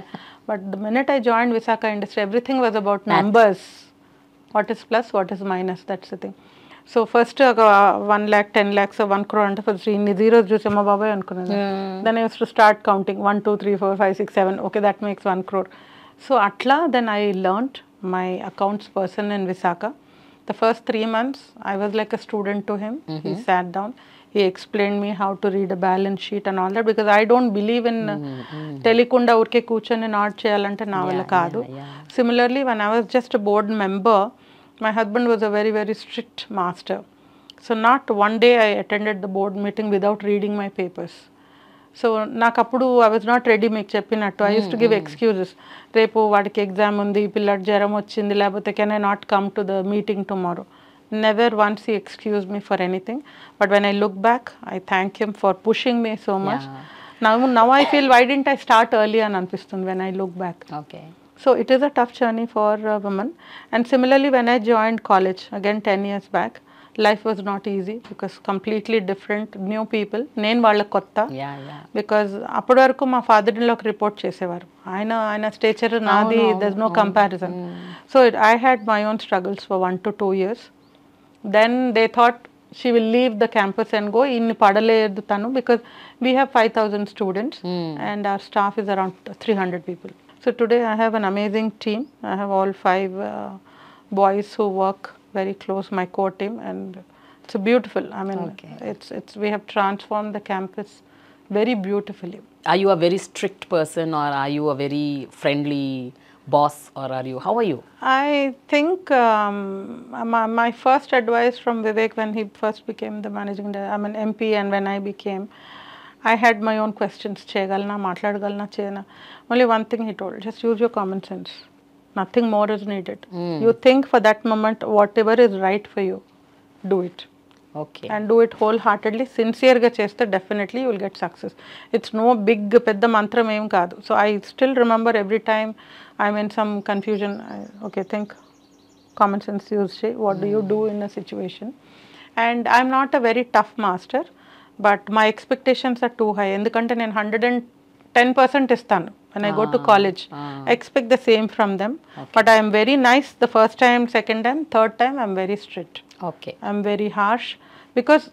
But the minute I join Visakha industry everything was about numbers what is plus what is minus that's thing so first ఒక one lakh ten lakhs one crore అంటే first ఇన్ని zeros చూసి అమ్మ బాబాయ్ అనుకున్నాను then use to start counting one two three four five six seven okay that makes one crore so అట్లా then I learned my accounts person in Visakha the first three months I was like a student to him he sat down he explained me how to read a balance sheet and all that because I don't believe in uh, తెలియకుండా ఊరికే కూర్చొని not చేయాలంటే నా వల్ల కాదు similarly one I was just board member my husband was a very very strict master so not one day I attended the board meeting without reading my papers So నాకు అప్పుడు I was not ready మీకు చెప్పినట్టు. I use to give excuses రేపు వాడికి exam ఉంది పిల్లడి జ్వరం వచ్చింది లేకపోతే can I not come to the meeting tomorrow never once he excuse me for anything but when I look back I thank him for pushing me so much now now I feel why didn't I start early అని అనిపిస్తుంది when I look back okay So it is a tough journey for a woman. And similarly, when I joined college, again 10 years back, life was not easy because completely different, new people. నేను వాళ్ళ కొత్త. Yeah yeah because అప్పటి వరకు మా father ఇన్లోకి report చేసేవారు. ఆయన ఆయన stature నాది there no comparison so I had my own struggles for one to two years then they thought she will leave the campus and go ఇన్ని పడలేదు తను because we have five thousand students and our staff is around three hundred people so today I have an amazing team I have all five boys who work very close, my core team, and it's beautiful. I mean, okay. it's it's we have transformed the campus very beautifully. Are you a very strict person, or are you a very friendly? boss or are you? How are you? I think um, my, my, first advice from Vivek when he first became the managing director, I'm an MP and when I became, I had my own questions, matladgalna. Only one thing he told, just use your common sense. Nothing more is needed. You think for that moment whatever is right for you do it. Okay. And do it wholeheartedly సిన్సియర్గా చేస్తే definitely you will get success it's no big పెద్ద మంత్రం ఏం కాదు. So I still remember every time I mean some confusion okay think common sense use చేయి. What do you do in a situation and I'm not a very tough master but my expectations are too high ఎందుకంటే నేను hundred and ten percent ఇస్తాను. When I go to college. I expect the same from them. But I am very nice the first time, second time, third time, I'm very strict. Okay I'm very harsh because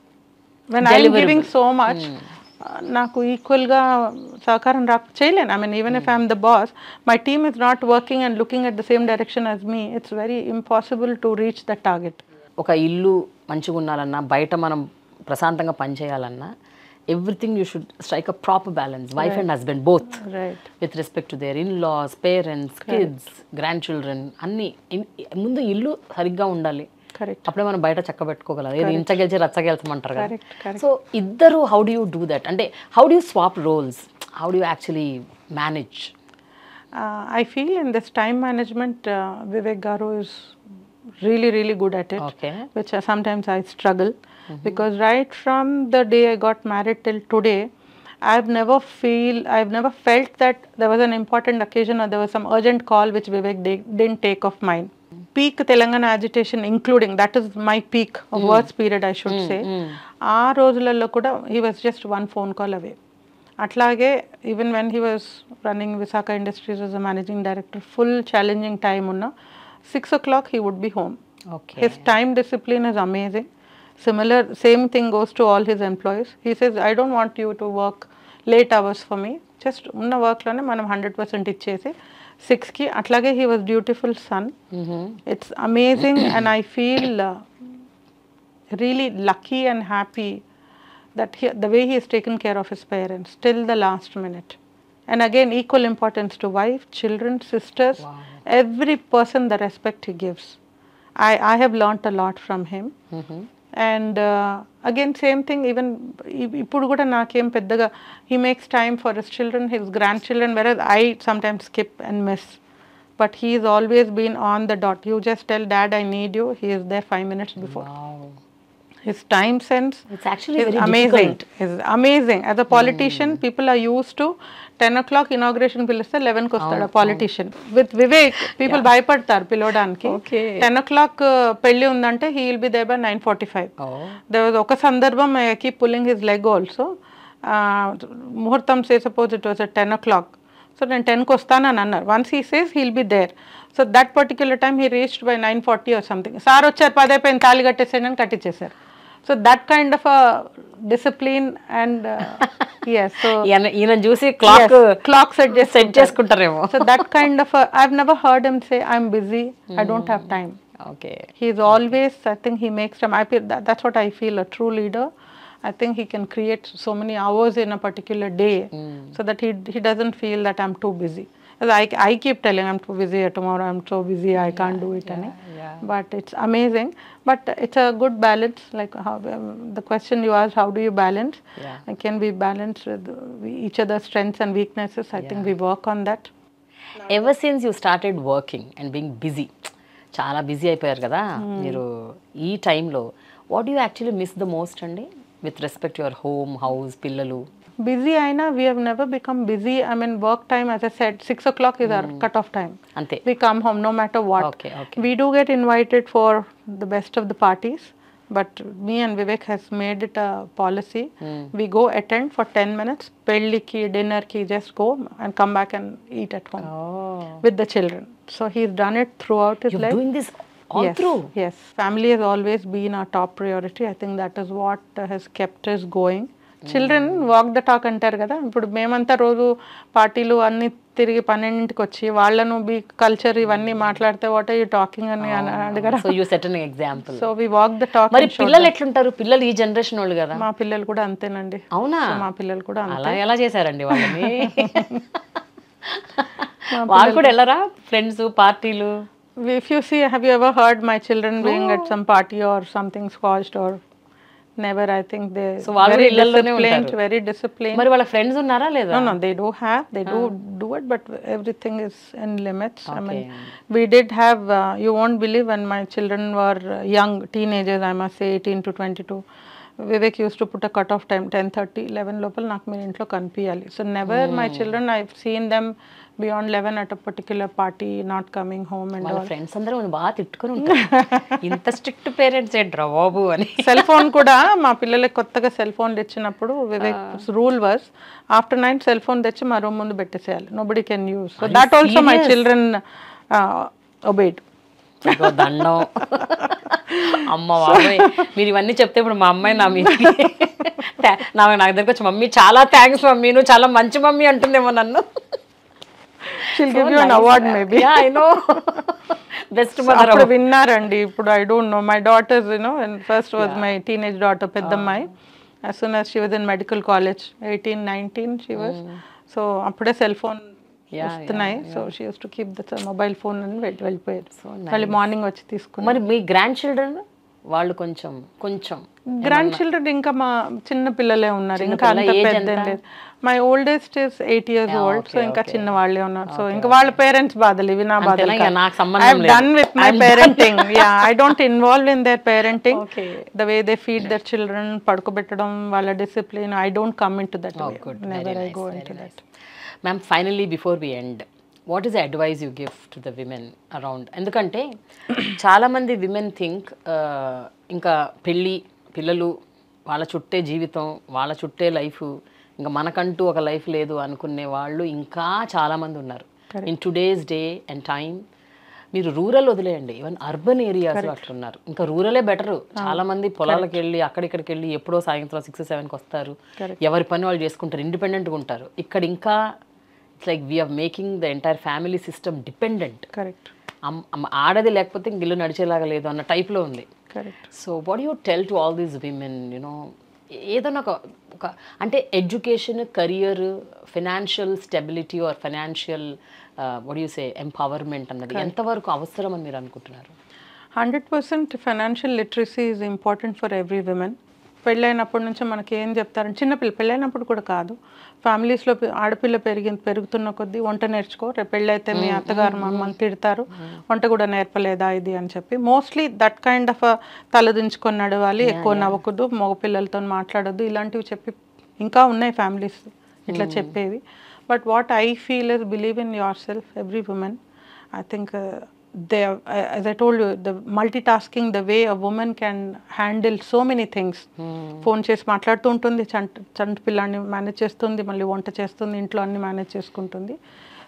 when I'm giving so much, uh, నాకు ఈక్వల్గా సహకారం రా చేయలేను I mean even if I'm the boss my team is not working and looking at the same direction as me it's very impossible to reach the target ఒక ఇల్లు మంచిగా ఉండాలన్నా బయట మనం ప్రశాంతంగా పనిచేయాలన్నా everything you should strike a proper balance wife and husband both with respect to their in laws parents kids grandchildren అన్ని ఇన్- ముందు ఇల్లు సరిగ్గా ఉండాలి. అప్పుడే మనం బయట చక్క పెట్టుకోగలం. ఏది ఇంచ గెలిచి రచ్చ గెలచమంటారు కదా. సో ఇద్దరు how do you do that అంటే how do you swap roles how do you actually manage feel in this time management, uh, Vivek Garu is really, really good at it, okay which uh, sometimes I struggle. because right from the day I got married till today, I've never feel I've never felt that there was an important occasion or there was some urgent call which Vivek di- didn't take of mine. Peak Telangana agitation, including that is my peak of worst period, I should say. ఆ రోజులలో కూడా he was just one phone call away. అట్లాగే even when he was running Visakha Industries as a managing director full challenging time ఉన్న six o'clock he would be home okay his time discipline is amazing similar same thing goes to all his employees he says I don't want you to work late hours for me just ఉన్న వర్క్లోనే మనం hundred percent ఇచ్చేసి సిక్స్కి అట్లాగే he was beautiful son it's amazing and I feel really lucky and happy that he, the way he has taken care of his parents till the last minute. And again, equal importance to wife, children, sisters, every person the respect he gives. I, I have learnt a lot from him. And again same thing even ఇప్పుడు కూడా నాకేం పెద్దగా he makes time for his children his grandchildren where I sometimes skip and miss but he is always been on the dot you just tell dad I need you he is there five minutes before his time sense. It's actually is very amazing. Difficult. is amazing. As a politician people are used to 10 o'clock inauguration పిలిస్తే 11 కి వస్తాడు politician with Vivek people భయపడతారు పిలవడానికి. Okay. Ten o'clock పెళ్ళి ఉందంటే be there by nine forty five there was ఒక సందర్భం keep pulling his leg also ముహూర్తం say suppose it was ten o'clock so నేను టెన్కి వస్తానని అన్నారు. Once he says he'll be there so that particular time he reached by nine forty or something sir వచ్చారు పది అయిపోయింది తాళి కట్టేసాడు అని కట్టించేశారు so that kind of discipline and <laughs> yes so ఈయన ఈయన చూసి క్లాక్ క్లాక్ సెట్ చేసి set చేసుకుంటారేమో so that <laughs> kind of I've never heard him say I'm busy I don't have time okay he's always i think he makes time i feel that, that's what i feel a true leader i think he can create so many hours in a particular day so that he he doesn't feel that i'm too busy As I, I keep telling i'm too busy tomorrow i'm so busy i can't do it any but it's amazing but it's a good balance like how um, the question you asked how do you balance Yeah. I can be balanced with each other's strengths and weaknesses i think we work on that ever since you started working and being busy చాలా busy అయిపోయారు కదా మీరు ఈ టైంలో what you actually miss the most అండి with respect your home house పిల్లలు busy aina, we have never become busy. I mean, work time, as I said, 6 o'clock is mm. our hmm. cut-off time. Ante. We come home no matter what. Okay, okay. We do get invited for the best of the parties. But me and Vivek has made it a policy. Mm. We go attend for 10 minutes, pelli ki, dinner ki, just go and come back and eat at home oh. with the children. So he's done it throughout his You're life. doing this all yes, through? Yes. Family has always been our top priority. I think that is what has kept us going. Children walk the talk అంటారు కదా. ఇప్పుడు మేమంతా రోజు పార్టీలు అన్ని తిరిగి పన్నెండింటికి వచ్చి వాళ్ళను బీ కల్చర్ ఇవన్నీ మాట్లాడితే వాట్ ఆర్ యూ టాకింగ్ అని అడగరా? So you set example so we walk the talk మరి పిల్లలు ఎట్లుంటారు? పిల్లలు ఈ జనరేషన్ వాళ్ళు కదా. మా పిల్లలు కూడా అంతేనండి. అవునా? మా పిల్లలు కూడా అంతే. అలా ఎలా చేశారండి వాళ్ళని? <laughs> వాళ్ళు కూడా వెళ్ళరా ఫ్రెండ్స్ పార్టీలు? If you see have you ever heard my children being at some party or something squashed or never i think they So, వాళ్ళు ఇళ్ళల్లోనే ఉంటారు. very disciplined మరి వాళ్ళ ఫ్రెండ్స్ ఉన్నారా లేదా No, no, they do have, they do do it, but everything is in limits. I mean, Okay. we did have, uh, you won't believe when my children were uh, young, teenagers, I must say 18 to 22. Vivek used to put a cut-off time, 10.30, 11 లోపల నాకు మీరు ఇంట్లో కనిపించాలి so never my children I seen them beyond eleven at a particular party not coming home and వాళ్ళ friends అందరూ బాగా తిట్టుకుని ఉంటారు. <laughs> ఇంత స్ట్రిక్ట్ పేరెంట్స్ ఏంట్రా బాబు అని. సెల్ ఫోన్ కూడా మా పిల్లలకి కొత్తగా సెల్ ఫోన్ తెచ్చినప్పుడు Vivek rule was after nine cell phone తెచ్చి మా రూమ్ ముందు పెట్టేసేయాలి. Nobody can use so that also my children obeyed దండం. అమ్మ బాబాయ్. మీరు ఇవన్నీ చెప్తే ఇప్పుడు మా అమ్మాయి నా మీద నా నాకు దగ్గరకు వచ్చి మమ్మీ చాలా థ్యాంక్స్ మమ్మీ. నువ్వు చాలా మంచి మమ్మీ అంటుందేమో నన్ను. She'll give you an award maybe I know best mother అప్పుడు విన్నారండి ఇప్పుడు I don't know my daughters you know first was my teenage daughter పెద్దమ్మాయి. As soon as she was in medical college eighteen nineteen she was so అప్పుడే cell phone వస్తున్నాయి. So she use to keep the mobile phone అని వెళ్ళి వెళ్ళిపోయారు మళ్ళీ morning వచ్చి తీసుకుని మరి మీ గ్రాండ్ చిల్డ్రన్ వాళ్ళు కొంచెం కొంచెం గ్రాండ్ చిల్డ్రన్ ఇంకా మా చిన్న పిల్లలే ఉన్నారు. ఇంకా అంత పెద్ద my oldest is eight years old so ఇంకా చిన్న వాళ్ళే ఉన్నారు. సో ఇంకా వాళ్ళ పేరెంట్స్ బాధలు ఇవి నా బాధలు I. Done with my parenting yeah I don't involve in their parenting. The way they feed their children పడుకోబెట్టడం వాళ్ళ discipline I don't come into that never I go into that ma'am finally before we end what is advice you give to the women around ఎందుకంటే చాలామంది women think ఇంకా పెళ్ళి పిల్లలు వాళ్ళ చుట్టే జీవితం వాళ్ళ చుట్టే లైఫ్ ఇంకా మనకంటూ ఒక లైఫ్ లేదు అనుకునే వాళ్ళు ఇంకా చాలామంది ఉన్నారు. In today's day and time మీరు రూరల్ వదిలేయండి. ఈవెన్ అర్బన్ ఏరియాస్ అట్లున్నారు. ఇంకా రూరలే బెటర్ చాలా మంది పొలాలకు వెళ్ళి అక్కడిక్కడికి వెళ్ళి ఎప్పుడో సాయంత్రం సిక్స్ సెవెన్కి వస్తారు. ఎవరి పని వాళ్ళు చేసుకుంటారు ఇండిపెండెంట్గా ఉంటారు. ఇక్కడ ఇంకా it's like we're making the entire family system dependent correct ఆడది లేకపోతే ఇంక ఇల్లు నడిచేలాగా లేదు అన్న టైప్లో ఉంది. Correct so what you tell to all these women you know ఏదైనా ఒక ఒక అంటే education career financial stability or financial what you say empowerment అన్నది ఎంతవరకు అవసరం అని మీరు అనుకుంటున్నారు? Hundred percent financial literacy is important for every women పెళ్ళైనప్పటి నుంచి మనకి ఏం చెప్తారంటే చిన్నపిల్ల పెళ్ళైనప్పుడు కూడా కాదు. ఫ్యామిలీస్లో ఆడపిల్ల పెరిగి పెరుగుతున్న కొద్దీ వంట నేర్చుకో రేపు పెళ్ళైతే మీ అత్తగారు మమ్మల్ని తిడతారు. వంట కూడా నేర్పలేదా ఇది అని చెప్పి. మోస్ట్లీ దట్ కైండ్ ఆఫ్ తలదించుకొని నడవాలి. ఎక్కువ నవ్వకూడదు. మగపిల్లలతో మాట్లాడొద్దు. ఇలాంటివి చెప్పి ఇంకా ఉన్నాయి ఫ్యామిలీస్ ఇట్లా చెప్పేవి. But what I feel is believe in yourself every woman think uh, they, are- uh, as I told you, the multitasking, the way a woman can handle so many things. Phone చేసి మాట్లాడుతూ ఉంటుంది చంట చంటి పిల్లాన్ని manage చేస్తుంది మళ్ళీ వంట చేస్తుంది ఇంట్లో అన్ని మేనేజ్ చేసుకుంటుంది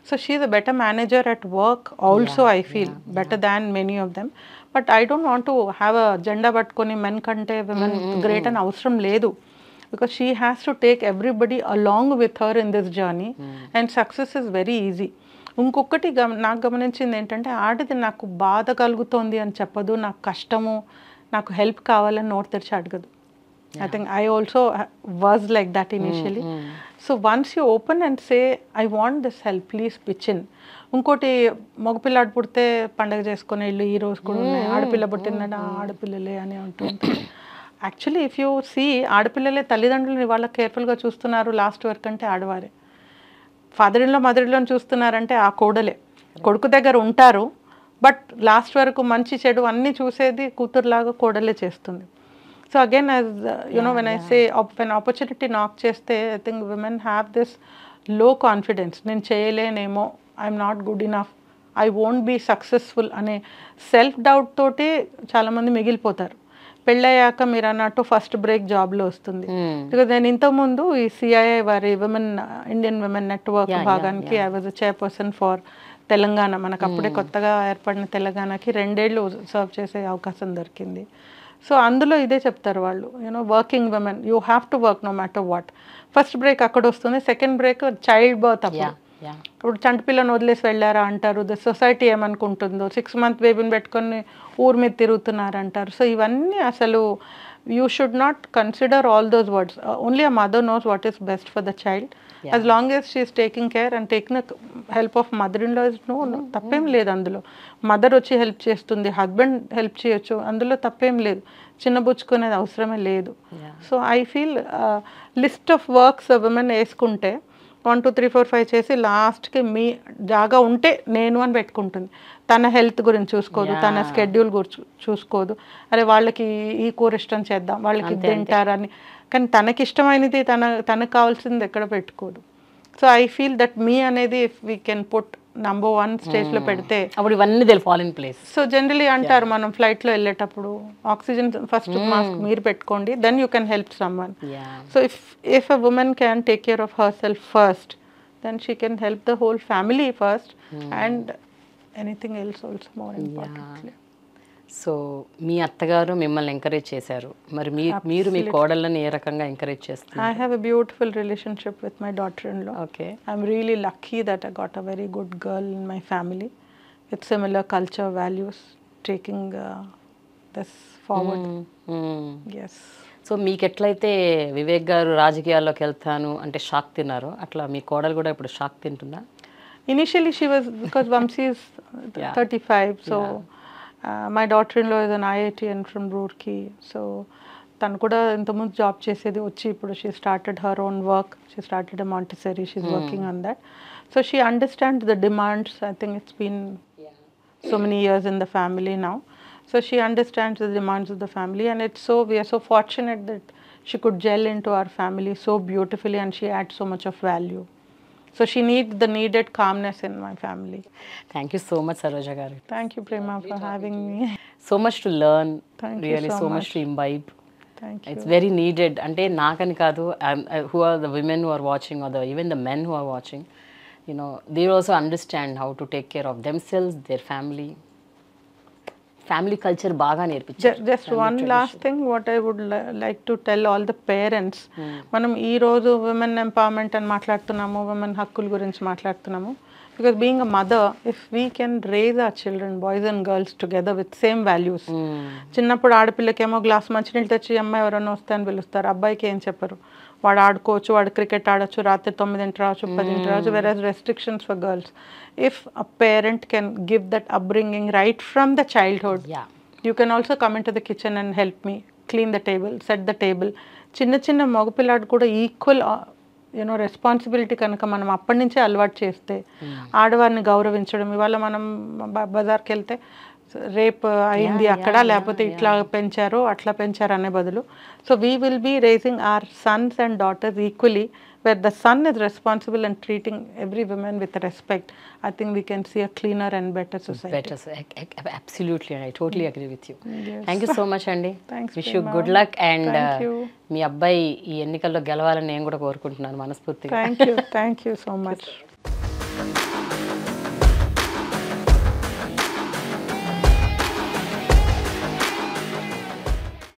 so she's a better manager at work also I feel better than many of them but I don't want to have a జెండా పట్టుకొని మెన్ కంటే విమెన్ గ్రేట్ అని అవసరం లేదు because she has to take everybody along with her in this journey and success is very easy ఇంకొకటి గమ నాకు గమనించింది ఏంటంటే ఆడది నాకు బాధ కలుగుతోంది అని చెప్పదు నాకు కష్టము నాకు హెల్ప్ కావాలని నోట్ తెరిచి అడగదు. I think I also was like that initially so once you open and say I want this help please పిచ్చిన్ ఇంకోటి మగపిల్లాడు పుడితే పండగ చేసుకునే ఇల్లు ఈ రోజు కూడా ఉన్నాయి. ఆడపిల్ల పుట్టిందంటే "ఆ, ఆడపిల్లలే అని అంటుంది. యాక్చువల్లీ ఇఫ్ యూ సీ ఆడపిల్లలే తల్లిదండ్రులు వాళ్ళ కేర్ఫుల్గా చూస్తున్నారు లాస్ట్ వర్క్ అంటే ఆడవారే. ఫాదర్ ఇన్లో మదర్ ఇన్లో చూస్తున్నారంటే ఆ కోడలే. కొడుకు దగ్గర ఉంటారు బట్ లాస్ట్ వరకు మంచి చెడు అన్నీ చూసేది కూతురులాగా కోడలే చేస్తుంది. So again as you know when I say when opportunity knock చేస్తే ఐ థింక్ విమెన్ హ్యావ్ దిస్లో కాన్ఫిడెన్స్ నేను చేయలేనేమో I'm not good enough I won't be successful అనే సెల్ఫ్ డౌట్ తోటి చాలామంది మిగిలిపోతారు. పెళ్ళయ్యాక మీరు అన్నట్టు ఫస్ట్ బ్రేక్ జాబ్లో వస్తుంది. బికాజ్ నేను ఇంతకుముందు ఈ సిఐఐ వారి విమెన్ ఇండియన్ విమెన్ నెట్వర్క్ భాగానికి I was chairperson for Telangana. మనకు అప్పుడే కొత్తగా ఏర్పడిన తెలంగాణకి రెండేళ్ళు సర్వ్ చేసే అవకాశం దొరికింది. సో అందులో ఇదే చెప్తారు వాళ్ళు. You know working women you have to work no matter what first break అక్కడ వస్తుంది సెకండ్ బ్రేక్ చైల్డ్ బర్త్ అప్పుడు. ఇప్పుడు చంటి పిల్లని వదిలేసి వెళ్ళారా అంటారు. ద సొసైటీ ఏమనుకుంటుందో? సిక్స్ మంత్ బేబీని పెట్టుకొని ఊరి మీద తిరుగుతున్నారు అంటారు సో ఇవన్నీ అసలు you should not consider all those words only a mother knows what is best for the child as long as she's taking care and taking help of mother in law is no తప్పేం లేదు అందులో. Mother వచ్చి help చేస్తుంది husband help చేయొచ్చు అందులో తప్పేం లేదు. చిన్నబుచ్చుకునేది అవసరమే లేదు. So I feel list of works women వేసుకుంటే one two three four five చేసి లాస్ట్కి మీ జాగా ఉంటే నేను అని పెట్టుకుంటుంది. తన హెల్త్ గురించి చూసుకోదు తన స్కెడ్యూల్ గురించి చూసుకోదు. అరే వాళ్ళకి ఈ కూర ఇష్టం చేద్దాం వాళ్ళకి ఇది తింటారని. కానీ తనకి ఇష్టమైనది తన తనకు కావాల్సింది ఎక్కడ పెట్టుకోదు. So I feel that me అనేది if we can put number one స్టేజ్లో hmm. పెడితే అప్పుడు ఇవన్నీ ఫాల్ సో జనరలీ అంటారు మనం ఫ్లైట్లో వెళ్ళేటప్పుడు ఆక్సిజన్ ఫస్ట్ మాస్క్ మీరు పెట్టుకోండి then you can help someone so if if a can take care of herself first then she can help the whole family first and anything else also more important so మీ అత్తగారు మిమ్మల్ని encourage చేశారు. మరి మీ మీరు మీ కోడళ్ళని ఏ రకంగా encourage చేస్తారు I have a beautiful relationship with my daughter ఇన్లో okay I'm really lucky that I got a very good girl in my family with similar culture values taking this forward yes so మీకు ఎట్లయితే వివేక్ గారు రాజకీయాల్లోకి వెళ్తాను అంటే shock తిన్నారో అట్లా మీ కోడలు కూడా ఇప్పుడు shock తింటుందా? Initially she was because Vamshi thirty five so uh, my daughter-in-law is an IITN from Roorkee. So తను కూడా ఇంతకుముందు జాబ్ చేసేది వచ్చి ఇప్పుడు she started her own work she started montessori she's working on that so she understand the demands I think it's been so many years in the family now. So she understands the demands of the family, and it's so we are so fortunate that she could gel into our family so beautifully, and she adds so much of value. So she needs the needed calmness in my family. Thank you so much Saroja garu Thank you, Prema, for having me. So much to learn Thank you really so so much to imbibe Thank you. It's very needed అంటే నాకని కాదు who are the women who are watching or the even the men who are watching you know they also understand how to take care of themselves their family family culture బాగా నేర్పించారు. One last thing what i would li- like to tell all the parents. మనం ఈ రోజు women empowerment అని మాట్లాడుతున్నాము women హక్కుల గురించి మాట్లాడుతున్నాము. Because being a mother if we can raise our children boys and girls together with same values చిన్నప్పుడు ఆడపిల్లకేమో గ్లాస్ మంచినీళ్ళు తెచ్చి అమ్మాయి ఎవరైనా వస్తే అని పిలుస్తారు. అబ్బాయికి ఏం చెప్పరు. వాడు ఆడుకోవచ్చు వాడు క్రికెట్ ఆడొచ్చు రాత్రి తొమ్మిదింటి రావచ్చు పదింటి రావచ్చు where restrictions for girls if a parent can give that upbringing right from the childhood yeah you can also come into the kitchen and help me clean the table set the table చిన్న చిన్న మగపిల్లాడు కూడా equal you know responsibility కనుక మనం అప్పటి నుంచే అలవాటు చేస్తే ఆడవారిని గౌరవించడం ఇవాళ మనం బజార్కి వెళ్తే రేప్ అయింది అక్కడ లేకపోతే ఇట్లా పెంచారు అట్లా పెంచారు అనే బదులు. So we will be raising our sons and daughters equally where the son is responsible and treating every women with respect I think we can see a cleaner and better society agree thank you so much అండి wish good luck and మీ అబ్బాయి ఈ ఎన్నికల్లో గెలవాలని నేను కూడా కోరుకుంటున్నాను మనస్ఫూర్తిగా. Thank you so much